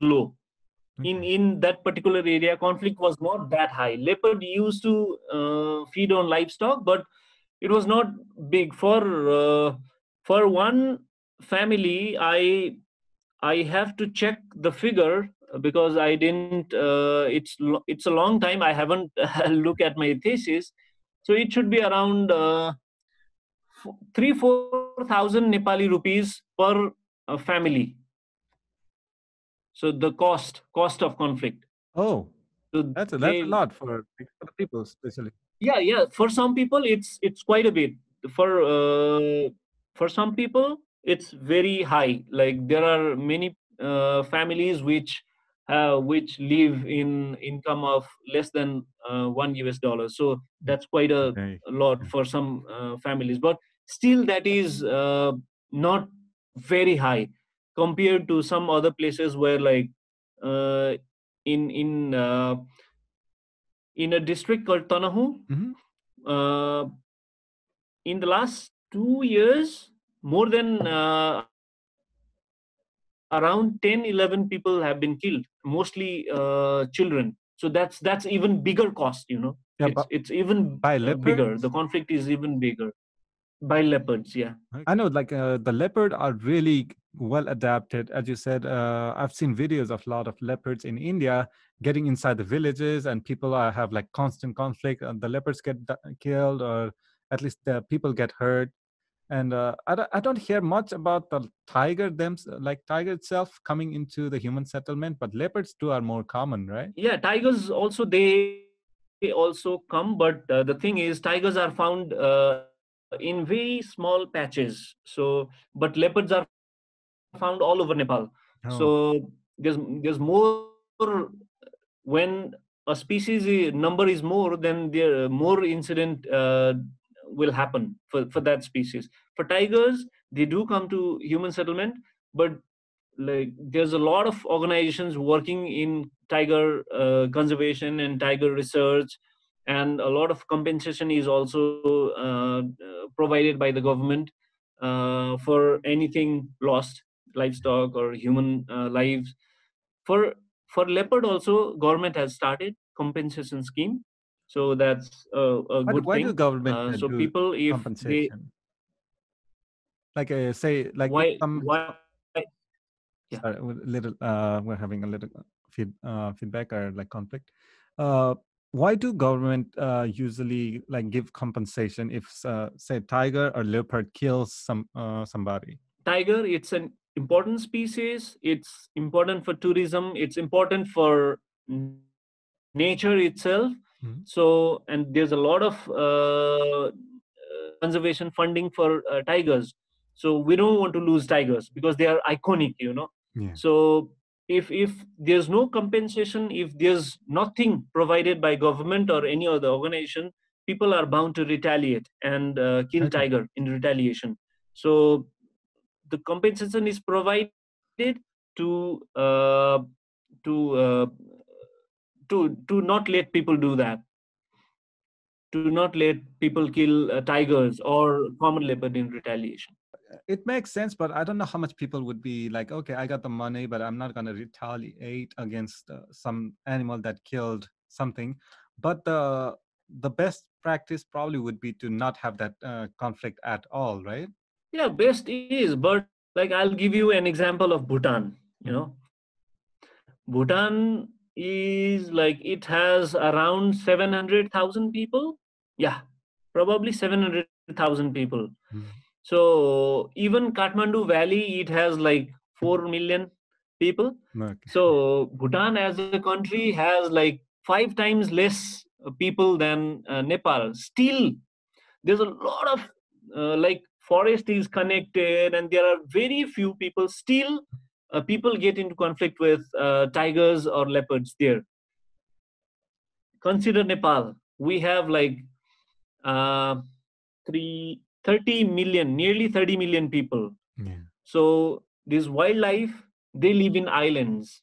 low. In in that particular area conflict was not that high. Leopard used to uh, feed on livestock but it was not big. For uh, for one family i I have to check the figure because I didn't. Uh, it's it's a long time. I haven't looked at my thesis, so it should be around uh, three four thousand Nepali rupees per uh, family. So the cost cost of conflict. Oh, so that's a, that's they, a lot for, for people, especially. Yeah, yeah. For some people, it's it's quite a bit. For uh, for some people, it's very high. Like there are many uh, families which uh, which live in income of less than uh, one US dollar. So that's quite a, okay. lot for some uh, families. But still, that is uh, not very high compared to some other places where, like, uh, in in uh, in a district called Tanahu, mm-hmm. in the last two years, more than around 10 11 people have been killed mostly uh, children. So that's that's even bigger cost you know? Yeah, it's, it's even by uh, bigger the conflict is even bigger by leopards yeah. I know like uh, the leopard are really well adapted. As you said uh, i've seen videos of a lot of leopards in india getting inside the villages and people are, have like constant conflict and the leopards get killed or at least the people get hurt and uh, I, don't, I don't hear much about the tiger them like tiger itself coming into the human settlement but leopards too are more common right? Yeah tigers also they also come but uh, the thing is tigers are found uh, in very small patches. So but leopards are found all over nepal. Oh. so there's there's more when a species number is more then there more incident uh, will happen for, for that species for tigers they do come to human settlement but like there's a lot of organizations working in tiger uh, conservation and tiger research and a lot of compensation is also uh, provided by the government uh, for anything lost livestock or human uh, lives for for leopard also government has started compensation scheme so that's a, a good why thing. do government uh, so do people if they like uh, say like why, some, why yeah. sorry, little uh, we're having a little feed, uh, feedback or like conflict. Uh, why do government uh, usually like give compensation if uh, say tiger or leopard kills some uh, somebody? Tiger it's an important species. It's important for tourism. It's important for nature itself. Mm-hmm. so and there's a lot of uh, conservation funding for uh, tigers so we don't want to lose tigers because they are iconic you know yeah. so if if there's no compensation if there's nothing provided by government or any other organization people are bound to retaliate and uh, kill okay. tiger in retaliation so the compensation is provided to uh, to uh, to to not let people do that to not let people kill uh, tigers or common leopard in retaliation it makes sense, but I don't know how much people would be like, okay, I got the money, but I'm not going to retaliate against uh, some animal that killed something. But the the best practice probably would be to not have that uh, conflict at all, right? Yeah, best is, but like I'll give you an example of Bhutan. You know, Bhutan is like it has around seven hundred thousand people. Yeah, probably seven hundred thousand people. Mm-hmm so even Kathmandu Valley, it has like four million people. Okay. So Bhutan as a country has like five times less people than uh, Nepal. Still, there's a lot of uh, like forest is connected, and there are very few people. Still, uh, people get into conflict with uh, tigers or leopards there. Consider Nepal. We have like uh, three 30 million, nearly 30 million people. Yeah. So this wildlife, they live in islands.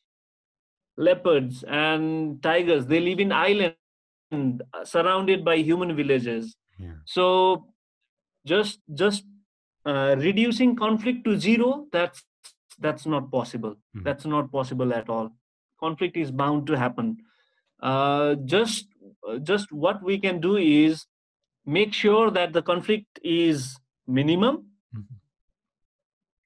Leopards and tigers, they live in islands surrounded by human villages. Yeah. So just just uh, reducing conflict to zero, that's that's not possible. Mm-hmm. That's not possible at all. Conflict is bound to happen. Uh, just just what we can do is make sure that the conflict is minimum mm-hmm.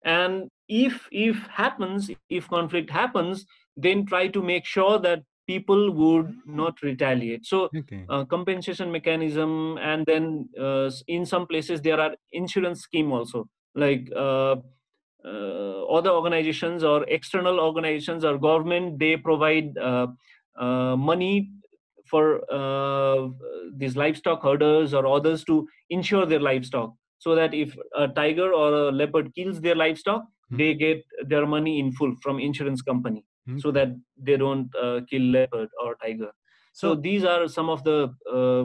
and if if happens if conflict happens then try to make sure that people would not retaliate so okay. uh, compensation mechanism and then uh, in some places there are insurance scheme also like uh, uh, other organizations or external organizations or government they provide uh, uh, money for uh, these livestock herders or others to insure their livestock so that if a tiger or a leopard kills their livestock Hmm. they get their money in full from insurance company so that they don't uh, kill leopard or tiger so, So- these are some of the uh,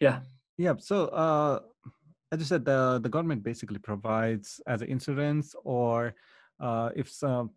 yeah Yeah. So, uh, as you said, the the government basically provides as an insurance, or uh, if some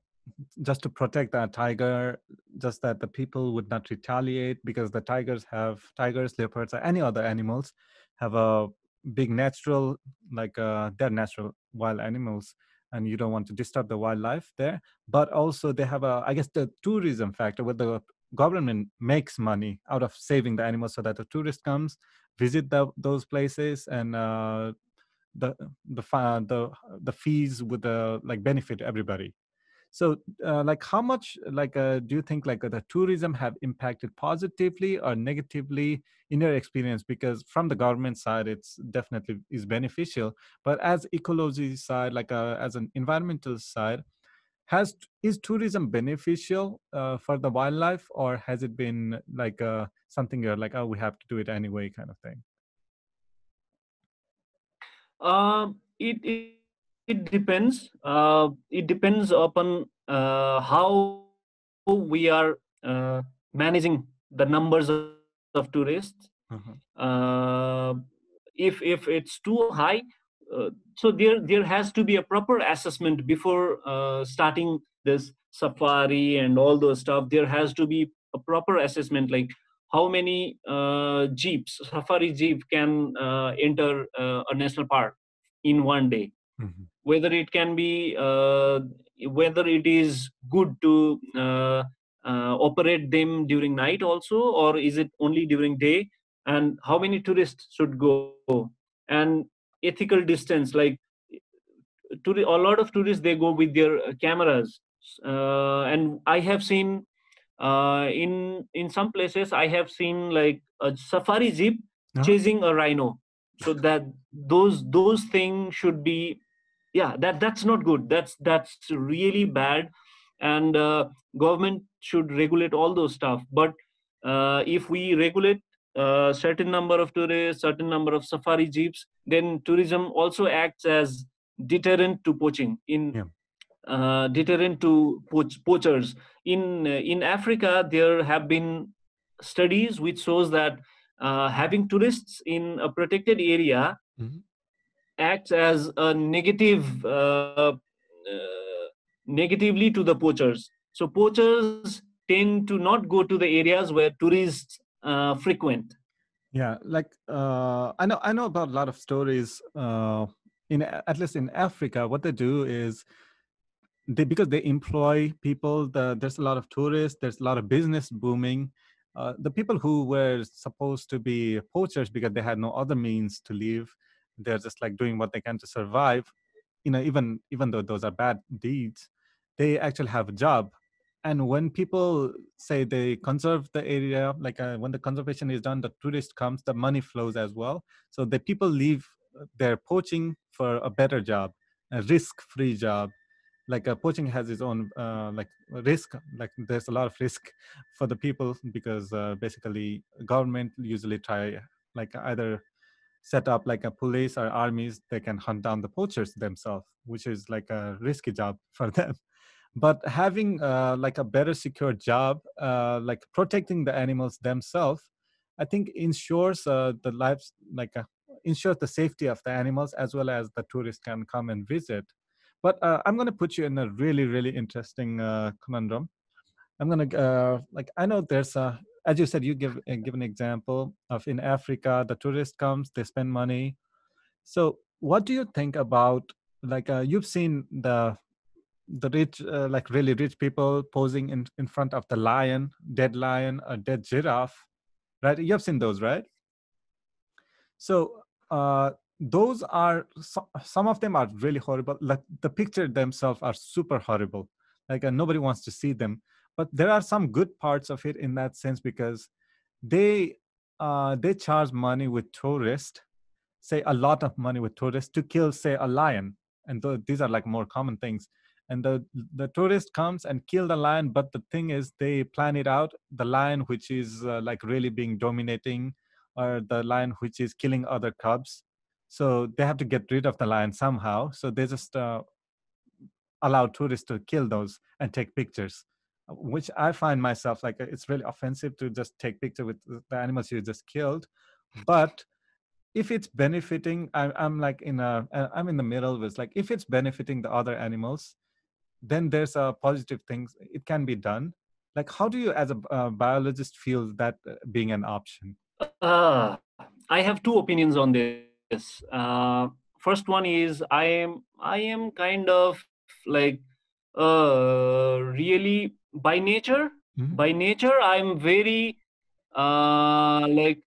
just to protect that tiger, just that the people would not retaliate because the tigers have tigers, leopards, or any other animals have a big natural, like uh, they're natural wild animals, and you don't want to disturb the wildlife there. But also they have a, I guess, the tourism factor where the government makes money out of saving the animals so that the tourist comes visit the, those places and uh, the the the the fees would uh, like benefit everybody so uh, like how much like uh, do you think like uh, the tourism have impacted positively or negatively in your experience? Because from the government side it's definitely is beneficial but as ecology side like uh, as an environmental side has is tourism beneficial uh, for the wildlife or has it been like uh, something you're like oh we have to do it anyway kind of thing? Um, it, it it depends. Uh, it depends upon uh, how we are uh, managing the numbers of, tourists. Mhm. Uh, if if it's too high, uh, so there there has to be a proper assessment before uh, starting this safari and all those stuff. There has to be a proper assessment, like how many uh, jeeps, safari jeep can uh, enter uh, a national park in one day. Mhm. Whether it can be, uh, whether it is good to uh, uh, operate them during night also, or is it only during day? And how many tourists should go? And ethical distance, like to a lot of tourists, they go with their cameras, uh, and I have seen uh, in in some places I have seen like a safari jeep Huh? chasing a rhino. So that those those things should be, yeah, that that's not good. That's that's really bad, and uh, government should regulate all those stuff. But uh, if we regulate a certain number of tourists, certain number of safari jeeps, then tourism also acts as deterrent to poaching in Yeah. uh, deterrent to poach, poachers in uh, in africa there have been studies which shows that uh, having tourists in a protected area Mhm. Acts as a negative uh, uh, negatively to the poachers so poachers tend to not go to the areas where tourists uh, frequent Yeah, like uh, I know I know about a lot of stories. Uh, in at least in Africa, what they do is they because they employ people. The, there's a lot of tourists. There's a lot of business booming. Uh, the people who were supposed to be poachers because they had no other means to live, they're just like doing what they can to survive. You know, even even though those are bad deeds, they actually have a job and when people say they conserve the area like uh, when the conservation is done the tourist comes the money flows as well so the people leave uh, their poaching for a better job a risk free job like uh, poaching has its own uh, like risk like there's a lot of risk for the people because uh, basically government usually try like either set up like a police or armies they can hunt down the poachers themselves which is like a risky job for them. But having uh, like a better secure job uh, like protecting the animals themselves i think ensures uh, the lives like uh, ensures the safety of the animals as well as the tourists can come and visit. But uh, i'm going to put you in a really really interesting uh, conundrum. I'm going to like i know there's a as you said you give uh, give an example of in africa the tourist comes they spend money. So what do you think about like uh, you've seen the the rich uh, like really rich people posing in in front of the lion dead lion a dead giraffe right? You have seen those right? So uh those are so, some of them are really horrible like the picture themselves are super horrible. Like uh, nobody wants to see them but there are some good parts of it in that sense because they uh, they charge money with tourists say a lot of money with tourists to kill say a lion. And th- these are like more common things. And the the tourist comes and kill the lion but the thing is they plan it out. The lion which is uh, like really being dominating or the lion which is killing other cubs. So they have to get rid of the lion somehow. So they just uh, allow tourists to kill those and take pictures which i find myself like it's really offensive to just take picture with the animals you just killed but if it's benefiting I, i'm like in a i'm in the middle with like if it's benefiting the other animals then there's a positive things it can be done. Like how do you as a uh, biologist feel that uh, being an option? Uh, i have two opinions on this. Uh, first one is i am i am kind of like uh really by nature mm-hmm. by nature i'm very uh like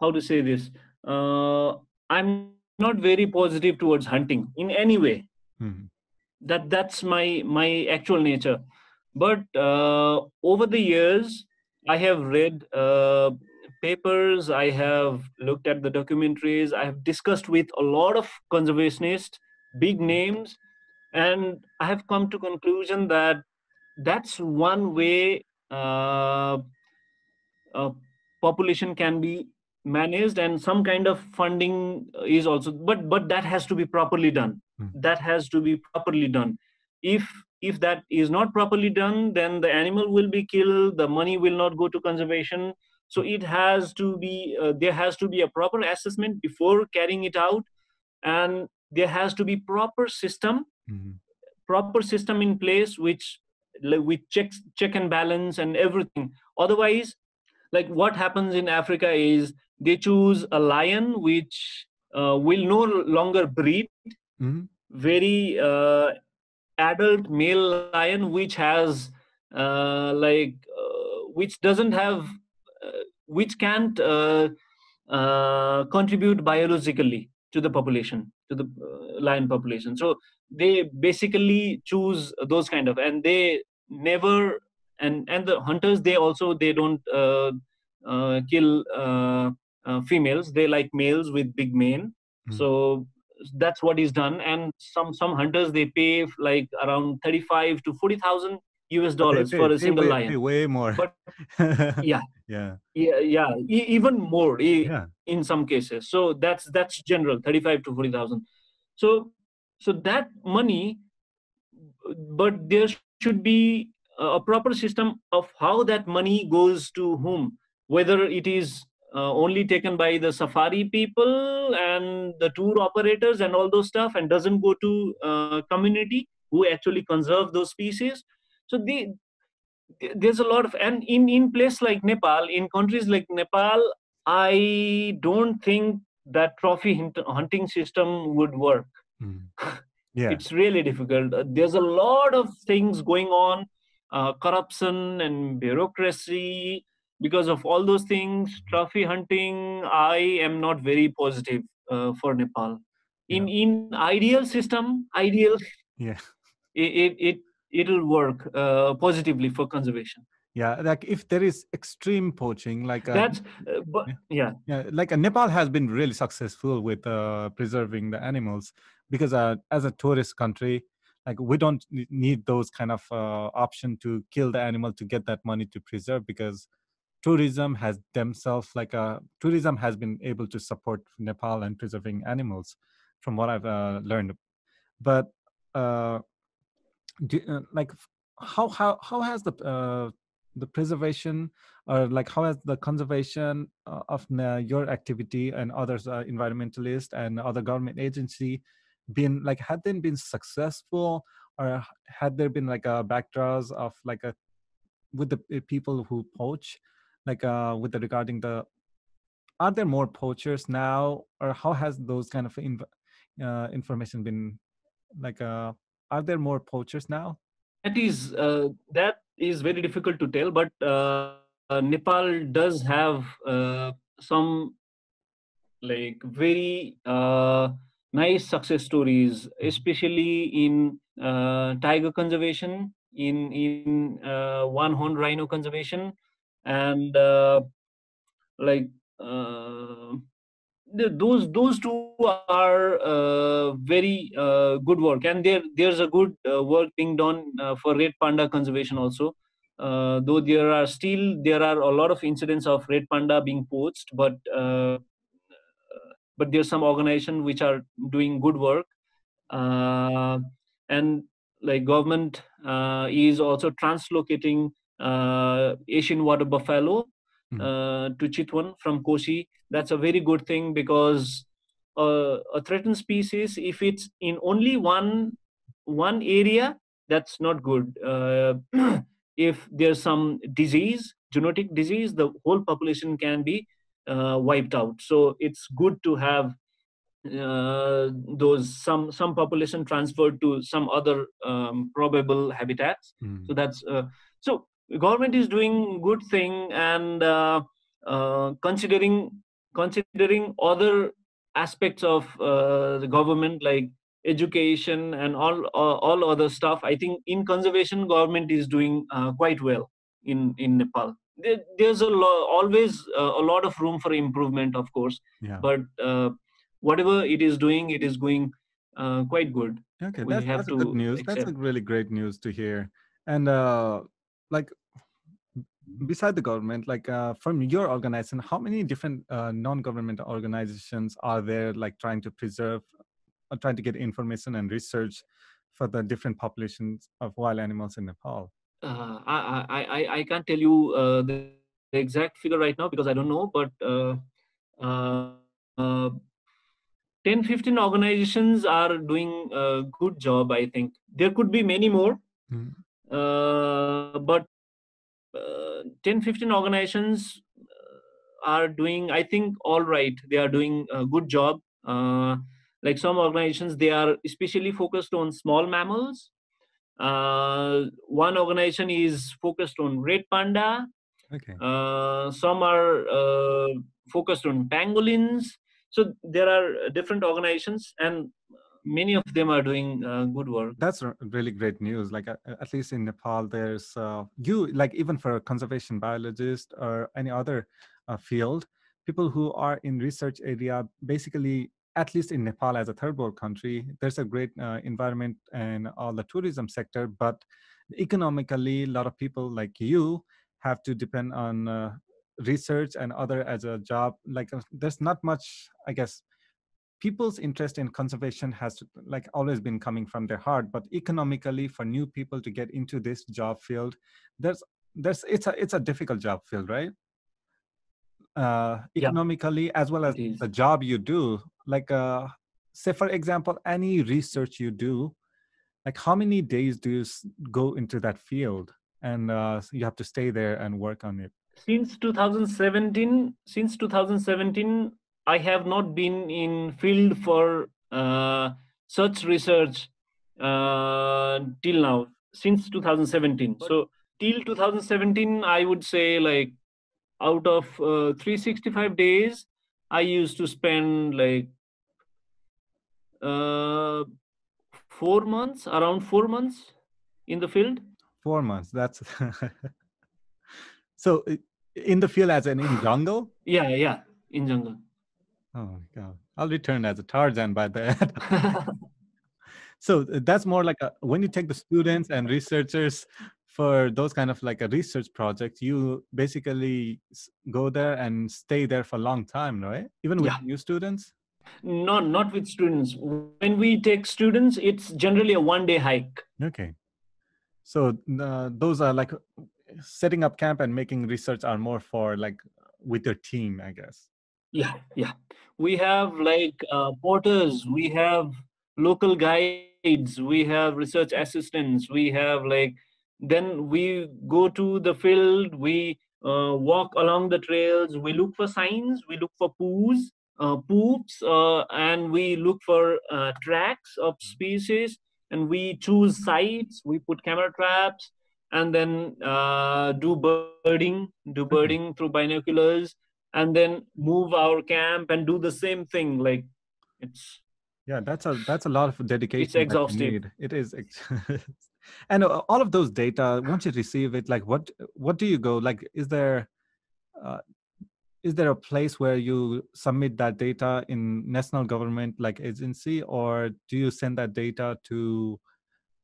how to say this uh i'm not very positive towards hunting in any way mm-hmm. that that's my my actual nature but uh over the years i have read uh papers i have looked at the documentaries i have discussed with a lot of conservationists big names and i have come to conclusion that that's one way uh, uh, population can be managed and some kind of funding is also but but that has to be properly done mm. that has to be properly done if if that is not properly done then the animal will be killed the money will not go to conservation so it has to be uh, there has to be a proper assessment before carrying it out and there has to be proper system mm-hmm. proper system in place which with checks check and balance and everything. Otherwise like what happens in africa is they choose a lion which uh, will no longer breed. Mm-hmm. very uh, adult male lion which has uh, like uh, which doesn't have uh, which can't uh, contribute biologically to the population to the lion population. So they basically choose those kind of and they never and and the hunters they also they don't uh, uh, kill uh, uh females. They like males with big mane. Mm. so that's what is done. And some some hunters they pay like around 35 to 40000 us dollars pay, for a single way, lion. way more. But yeah. Yeah. Yeah yeah. E- even more e- yeah. in some cases. So that's that's general 35 to 40000 so so that money but there should be a proper system of how that money goes to whom whether it is uh, only taken by the safari people and the tour operators and all those stuff and doesn't go to uh, community who actually conserve those species so the, there's a lot of and in in place like nepal in countries like nepal i don't think that trophy hunting system would work. Mm. yeah. It's really difficult. Uh, there's a lot of things going on uh, corruption and bureaucracy. Because of all those things trophy hunting i am not very positive uh, for nepal. In yeah. in ideal system ideal yeah. it it, it it'll work uh, positively for conservation. Yeah like if there is extreme poaching like uh, that's uh, but, yeah. yeah. Like uh, nepal has been really successful with uh, preserving the animals because uh, as a tourist country like we don't need those kind of uh, option to kill the animal to get that money to preserve because tourism has themselves like a tourism has been able to support nepal and preserving animals from what i've uh, learned. But uh, do, uh, like how how how has the uh, the preservation or like how has the conservation uh, of your activity and others uh, environmentalist and other government agency been like had they been successful or had there been like a backdraws of like a with the eh, people who poach like uh with the regarding the are there more poachers now or how has those kind of inv- uh, information been like uh are there more poachers now? That is uh, that is very difficult to tell but uh, uh, nepal does have uh, some like very uh, nice success stories, especially in uh, tiger conservation, in in one horn rhino conservation, and like those those two are uh, very uh, good work. And there there's a good uh, work being done uh, for red panda conservation also. Uh, though there are still there are a lot of incidents of red panda being poached but uh, but there's some organization which are doing good work. And like government is also translocating asian water buffalo mm. to chitwan from kosi that's a very good thing because uh, a threatened species if it's in only one one area that's not good. Uh, if there's some disease genetic disease the whole population can be uh, wiped out. So it's good to have uh, those some some population transferred to some other um, probable habitats. Mm. so that's uh, so government is doing good thing and uh, considering considering other aspects of uh, the government like education and all uh, all other stuff i think in conservation government is doing uh, quite well in in nepal there, there's a lo- always uh, a lot of room for improvement of course yeah. but uh, whatever it is doing it is going uh, quite good okay that's, that's good news accept. that's a really great news to hear and like beside the government like uh, from your organization how many different uh, non-government organizations are there like trying to preserve uh, trying to get information and research for the different populations of wild animals in nepal uh, I, I, I, can't tell you uh, the, the, exact figure right now because i don't know but uh, 10 15 organizations are doing a good job i think there could be many more mm. but uh, 10 15 organizations uh, are doing i think all right. They are doing a good job. Uh, like some organizations they are especially focused on small mammals. Uh, one organization is focused on red panda. Okay. Uh, some are uh, focused on pangolins. So there are different organizations and many of them are doing uh, good work. That's really great news. Like uh, at least in nepal there's uh, you like even for a conservation biologist or any other uh, field people who are in research area basically at least in nepal as a third world country there's a great uh, environment and all the tourism sector but economically a lot of people like you have to depend on uh, research and other as a job. Like there's not much i guess people's interest in conservation has like always been coming from their heart but economically for new people to get into this job field there's there's it's a it's a difficult job field right? Uh economically yeah. as well as the job you do like uh say for example any research you do like how many days do you go into that field? And uh, you have to stay there and work on it. Since 2017 since 2017 I have not been in field for uh, such research uh, till now since 2017. But so till 2017, I would say like out of uh, 365 days, I used to spend like uh, four months, around four months in the field. Four months. That's so in the field as in in jungle. Yeah, yeah, in jungle. Oh my god! I'll return as a Tarzan by that. so uh, that's more like a, when you take the students and researchers for those kind of like a research project, you basically go there and stay there for a long time, right? Even with yeah. new students. Not not with students. When we take students, it's generally a one day hike. Okay. So uh, those are like setting up camp and making research are more for like with your team, I guess yeah yeah. We have like uh, porters we have local guides we have research assistants we have like then we go to the field we uh, walk along the trails we look for signs we look for poos uh, poops uh, and we look for uh, tracks of species and we choose sites we put camera traps and then uh, do birding do birding through binoculars and then move our camp and do the same thing like it's yeah that's a that's a lot of dedication it's exhaustive it is and uh, all of those data once you receive it like what what do you go like is there uh, is there a place where you submit that data in national government like agency or do you send that data to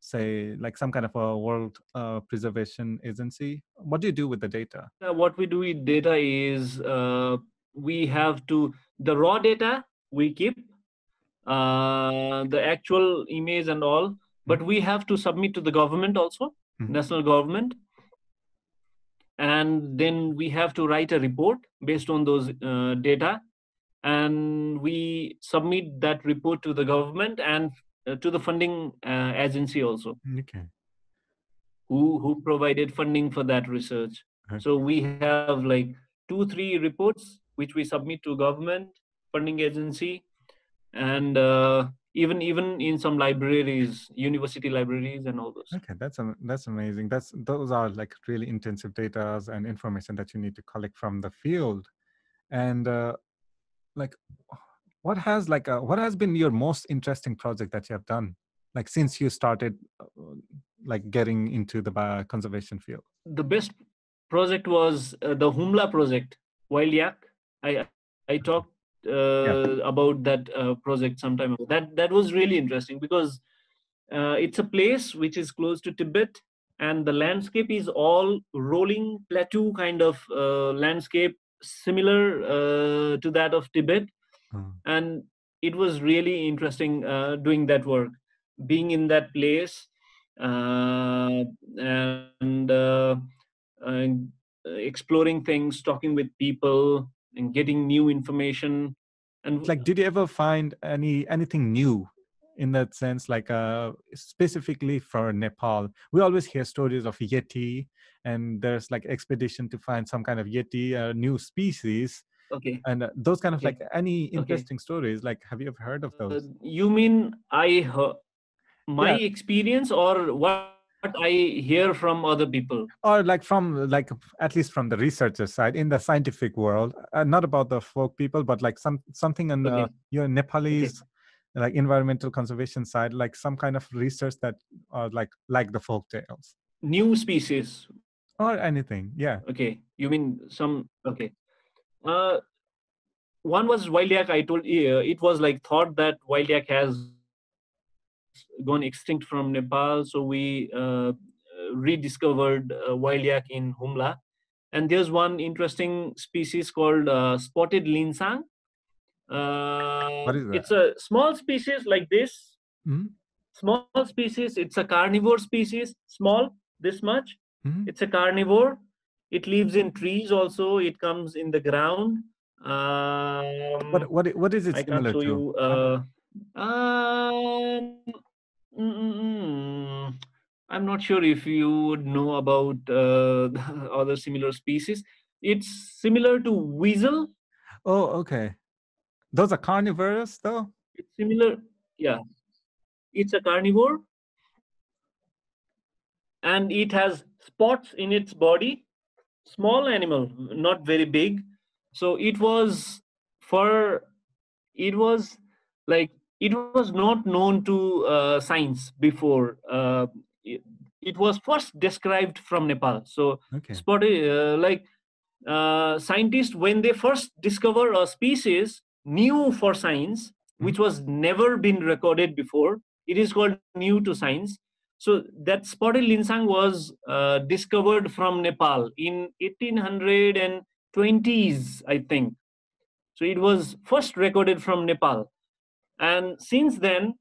say like some kind of a world uh, preservation agency? What do you do with the data? Uh, what we do with data is uh, we have to the raw data we keep uh, the actual image and all but we have to submit to the government also mm-hmm. national government. And then we have to write a report based on those uh, data. And we submit that report to the government and to the funding uh, agency also. Okay. Who who provided funding for that research. Okay. so we have like two three reports which we submit to government funding agency and uh, even even in some libraries university libraries and all those. Okay that's that's amazing. That's those are like really intensive data and information that you need to collect from the field. And uh, like what has like uh, what has been your most interesting project that you have done like since you started uh, like getting into the conservation field? The best project was uh, the humla project wild yak. I i talked uh, yeah. about that uh, project some time ago. That that was really interesting because uh, it's a place which is close to tibet and the landscape is all rolling plateau kind of landscape similar to that of tibet Hmm. and it was really interesting uh, doing that work being in that place uh, and uh, exploring things talking with people and getting new information and like did you ever find any anything new in that sense like uh specifically for nepal we always hear stories of yeti and there's like expedition to find some kind of yeti a new species okay. And uh, those kind of okay. like any interesting okay. stories like have you ever heard of those? uh, you mean i heard my yeah. experience or what i hear from other people? Or like from like at least from the researcher side in the scientific world uh, not about the folk people but like some something in okay. your nepalese like environmental conservation side like some kind of research that are like like the folk tales. New species. Or anything yeah. Okay. You mean some okay uh, one was wild yak. I told you uh, it was like thought that wild yak has gone extinct from Nepal, so we uh, rediscovered uh, wild yak in Humla. And there's one interesting species called uh, spotted linsang. Uh, what is that? It's a small species like this. Mm-hmm. Small species. It's a carnivore species. Small, this much. Mm-hmm. It's a carnivore it lives in trees also. It comes in the ground. Um, what what what is it I similar to? you, uh, um, mm, mm, mm. i'm not sure if you would know about uh, other similar species. It's similar to weasel. Oh okay. Those are carnivores though? It's similar yeah. It's a carnivore. And it has spots in its body small animal not very big so it was for it was like it was not known to uh, science before uh, it, it, was first described from nepal so okay. uh, like uh, scientists when they first discover a species new for science mm-hmm. which was never been recorded before it is called new to science so that spotted linsang was uh, discovered from Nepal in 1820s, I think. So it was first recorded from Nepal, and since then,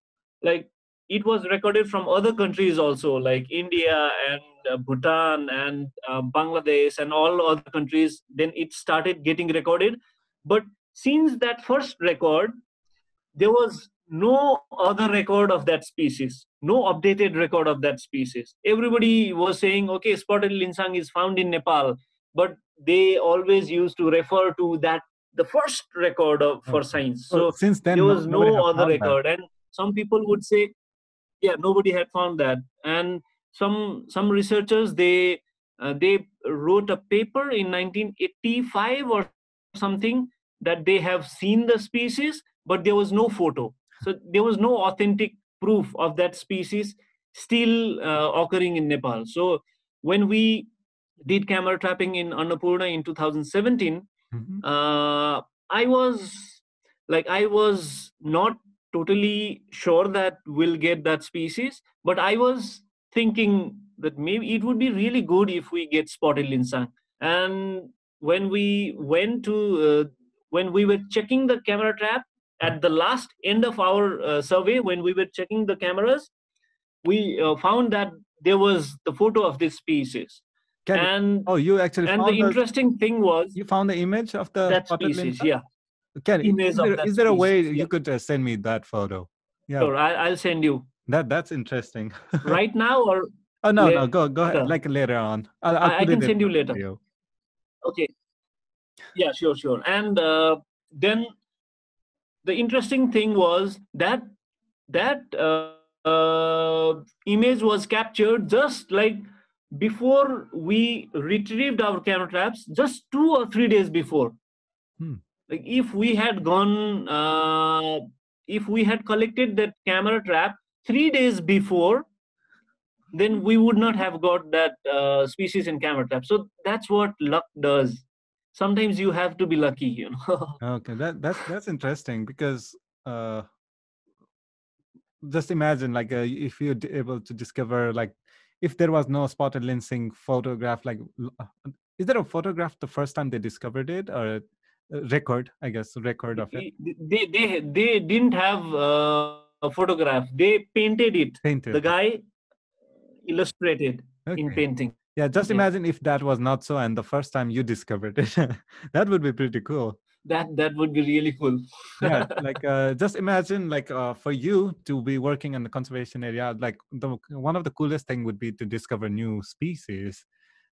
like it was recorded from other countries also, like India and uh, Bhutan and uh, Bangladesh and all other countries. Then it started getting recorded, but since that first record, there was no other record of that species. No updated record of that species. Everybody was saying okay spotted linsang is found in nepal but they always used to refer to that the first record of for science so well, since then there was no other record that. and some people would say yeah nobody had found that. And some some researchers they uh, they wrote a paper in 1985 or something that they have seen the species but there was no photo so there was no authentic proof of that species still uh, occurring in nepal so when we did camera trapping in annapurna in 2017 Mhm. uh, i was like i was not totally sure that we'll get that species but i was thinking that maybe it would be really good if we get spotted linsang and when we went to uh, when we were checking the camera trap at the last end of our uh, survey when we were checking the cameras we uh, found that there was the photo of this species Can, and oh, you actually and the the, interesting thing was you found the image of the that species yeah Ken, image is there, is there a way species, you yeah. could uh, send me that photo? Yeah, sure I, i'll send you that that's interesting. right now or oh no, no, go go ahead. Like later on, I'll, I'll I- I can send you later. video. okay yeah sure sure and uh, then the interesting thing was that that uh, uh, image was captured just like before we retrieved our camera traps just two or three days before. Hmm. like if we had gone uh, if we had collected that camera trap three days before then we would not have got that uh, species in camera trap. So that's what luck does sometimes you have to be lucky you know? Okay, that that's that's interesting because uh, just imagine like uh, if you're able to discover like if there was no spotted linsang photograph like uh, is there a photograph the first time they discovered it or a a record i guess a record of it? They they they didn't have uh, a photograph. They painted it. Painted the guy illustrated in painting yeah just yeah. imagine if that was not so and the first time you discovered it. That would be pretty cool. That that would be really cool. Yeah like uh, just imagine like uh, for you to be working in the conservation area like the one of the coolest thing would be to discover new species.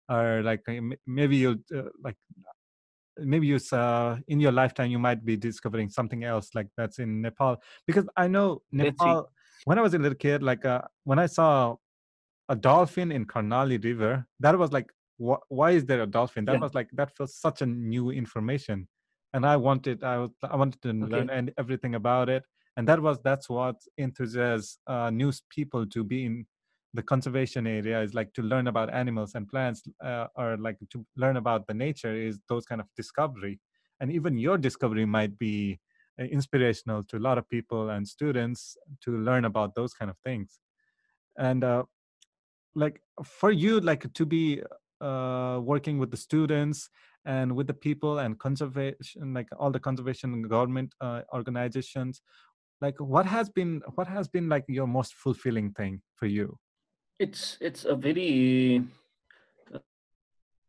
Or like uh, maybe you'll uh, like maybe you uh, in your lifetime you might be discovering something else like that's in nepal. Because i know nepal when i was a little kid like uh, when i saw a dolphin in karnali river that was like wh- why is there a dolphin that Yeah. was like that was such a new information and i wanted i was i wanted to learn and everything about it and that was that's what enthusiasts uh, news people to be in the conservation area is like to learn about animals and plants uh, or like to learn about the nature is those kind of discovery and even your discovery might be uh, inspirational to a lot of people and students to learn about those kind of things and uh, like for you like to be uh, working with the students and with the people and conservation like all the conservation government uh, organizations like what has been what has been like your most fulfilling thing for you? It's it's a very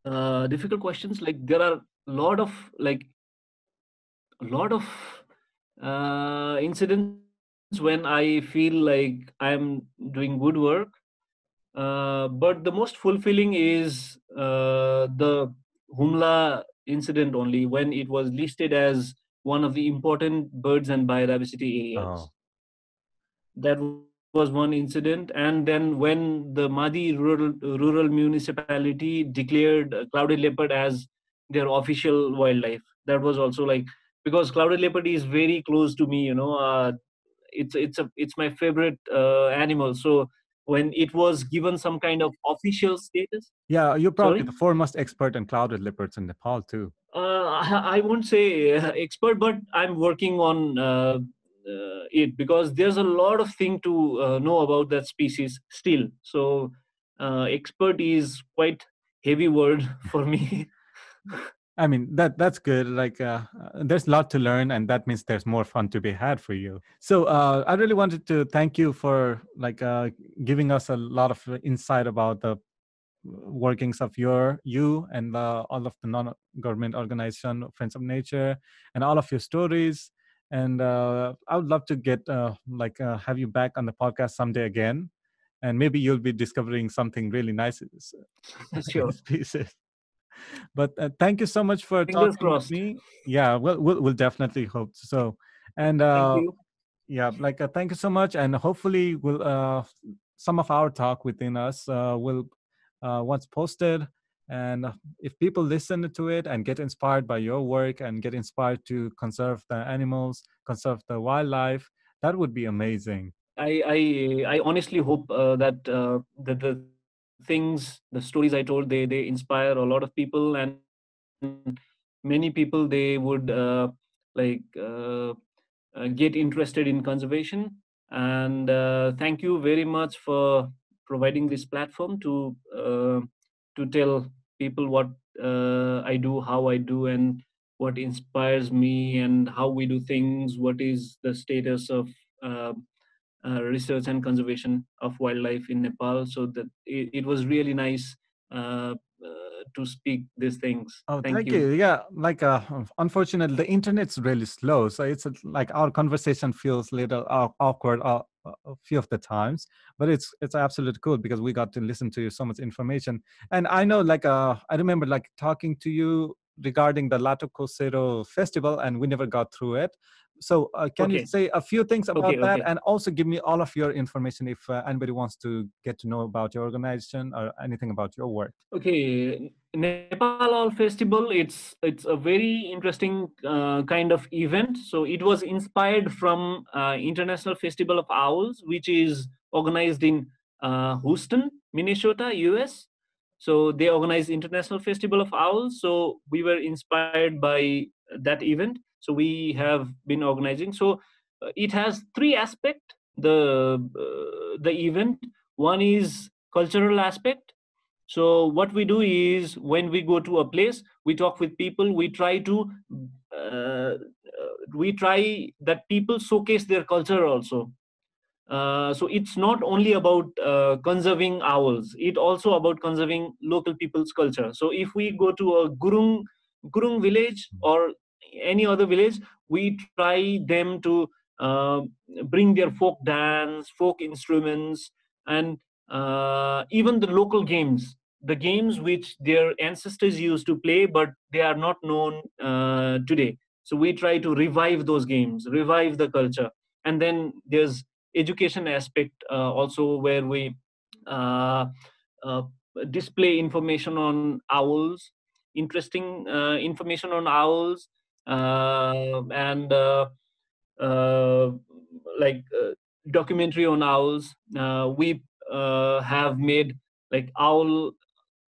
uh, difficult questions. Like there are a lot of like a lot of uh, incidents when i feel like i'm doing good work uh, but the most fulfilling is uh, the humla incident only when it was listed as one of the important birds and biodiversity areas. Oh. that was one incident and then when the madi rural rural municipality declared clouded leopard as their official wildlife. That was also like because clouded leopard is very close to me you know uh, it's it's a it's my favorite uh, animal. So when it was given some kind of official status yeah you're probably Sorry? the foremost expert in clouded leopards in nepal too uh, I, I won't say uh, expert, but I'm working on uh, uh, it because there's a lot of thing to uh, know about that species still. So uh, expert is quite heavy word for me. i mean that that's good like uh, uh, there's a lot to learn and that means there's more fun to be had for you. So uh, i really wanted to thank you for like uh, giving us a lot of uh, insight about the workings of your you and uh, all of the non-government organization friends of nature and all of your stories. And uh, i would love to get uh, like uh, have you back on the podcast someday again. And maybe you'll be discovering something really nice sure. species but uh, thank you so much for Fingers talking with me. Yeah we'll, we'll, we'll definitely hope so and uh, yeah like uh, thank you so much and hopefully we'll uh some of our talk within us uh will uh once posted and uh, if people listen to it and get inspired by your work and get inspired to conserve the animals conserve the wildlife That would be amazing. I I, I honestly hope uh, that uh, that the things, the stories I told, they they inspire a lot of people, and many people they would uh, like uh, uh, get interested in conservation. And uh, thank you very much for providing this platform to to tell people what I do, how I do, and what inspires me, and how we do things. What is the status of uh, research and conservation of wildlife in Nepal. So that it, it was really nice uh, uh, to speak these things. Oh, thank, thank you. you. Yeah, like uh, unfortunately, the internet's really slow, so it's like our conversation feels a little awkward uh, a few of the times, but it's it's absolutely cool because we got to listen to you so much information. And I know, like, uh, I remember like talking to you regarding the Lato Kosero festival, and we never got through it. So, uh, can okay. you say a few things about okay, that, okay. and also give me all of your information if uh, anybody wants to get to know about your organization or anything about your work? Okay, Nepal Owl Festival. It's it's a very interesting uh, kind of event. So it was inspired from uh, International Festival of Owls, which is organized in uh, Houston, Minnesota, US. So they organize International Festival of Owls. So we were inspired by that event so we have been organizing. So uh, it has three aspect the uh, the event. One is cultural aspect. So what we do is when we go to a place we talk with people. We try to uh, we try that people showcase their culture also. Uh, so it's not only about uh, conserving owls. It also about conserving local people's culture. So if we go to a gurung gurung village or any other village we try them to uh, bring their folk dance folk instruments and uh, even the local games. The games which their ancestors used to play but they are not known uh, today. So we try to revive those games revive the culture. And then there's education aspect uh, also where we uh, uh, display information on owls. Interesting information on owls Um, and uh, uh, like uh, documentary on owls. Uh, we uh, have made like owl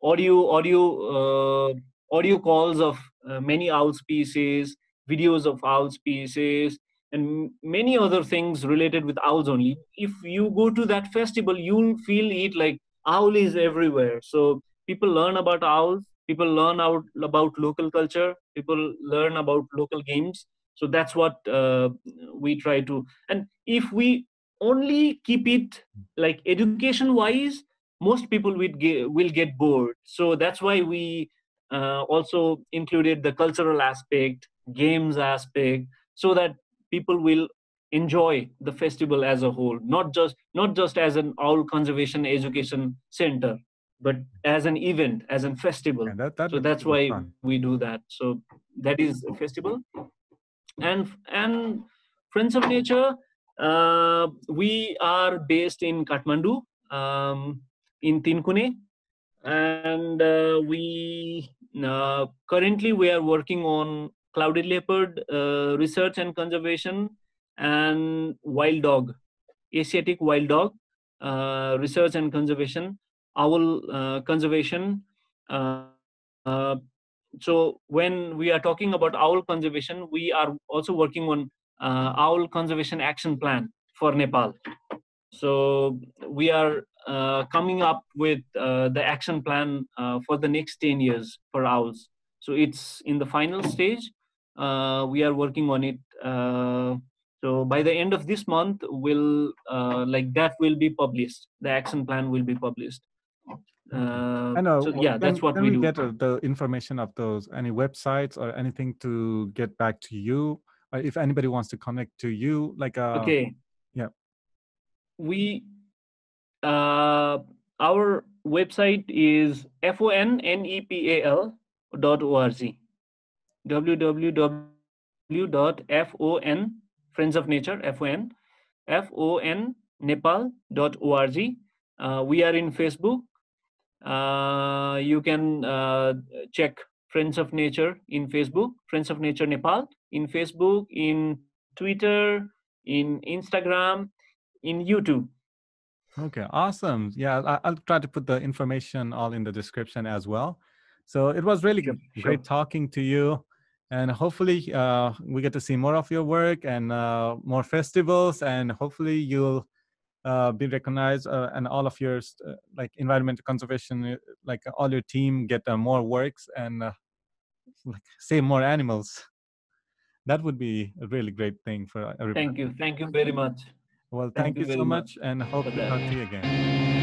audio audio audio calls of many owl species, videos of owl species, and many other things related with owls only. If you go to that festival, you'll feel it like owl is everywhere. So people learn about owls people learn out about local culture. People learn about local games. So that's what uh, we try to and if we only keep it like education wise most people will get, will get bored. So that's why we uh, also included the cultural aspect games aspect so that people will enjoy the festival as a whole not just not just as an owl conservation education center but as an event, as a festival. Yeah, that, that so that's why fun. we do that. So that is a festival, and and Friends of Nature. Uh, we are based in Kathmandu, um, in Tinkune, and uh, we uh, currently we are working on clouded leopard uh, research and conservation and wild dog, Asiatic wild dog uh, research and conservation owl uh, conservation. Uh, uh, so when we are talking about owl conservation, we are also working on owl conservation action plan for Nepal. So we are uh, coming up with uh, the action plan uh, for the next 10 years for owls. So it's in the final stage. we are working on it. so by the end of this month, will like that will be published. The action plan will be published. Uh, I know. So, yeah, then, that's what we, we do. get uh, the information of those any websites or anything to get back to you. Or if anybody wants to connect to you, like uh, okay, yeah, we uh, our website is fonnepal dot org www dot fon friends of nature fon fon nepal dot org uh, we are in facebook uh, you can uh, check Friends of Nature in Facebook, Friends of Nature Nepal in Facebook, in Twitter, in Instagram, in YouTube. Okay, awesome. Yeah, I'll try to put the information all in the description as well. So it was really good, Sure. great talking to you. And hopefully, uh, we get to see more of your work and uh, more festivals, and hopefully, you'll uh, be recognized uh, and all of your uh, like environmental conservation, uh, like all your team get uh, more works and uh, like save more animals. That would be a really great thing for everybody. Thank you. Thank you very much. Well, thank thank, you you so much, much and hope to talk to you again.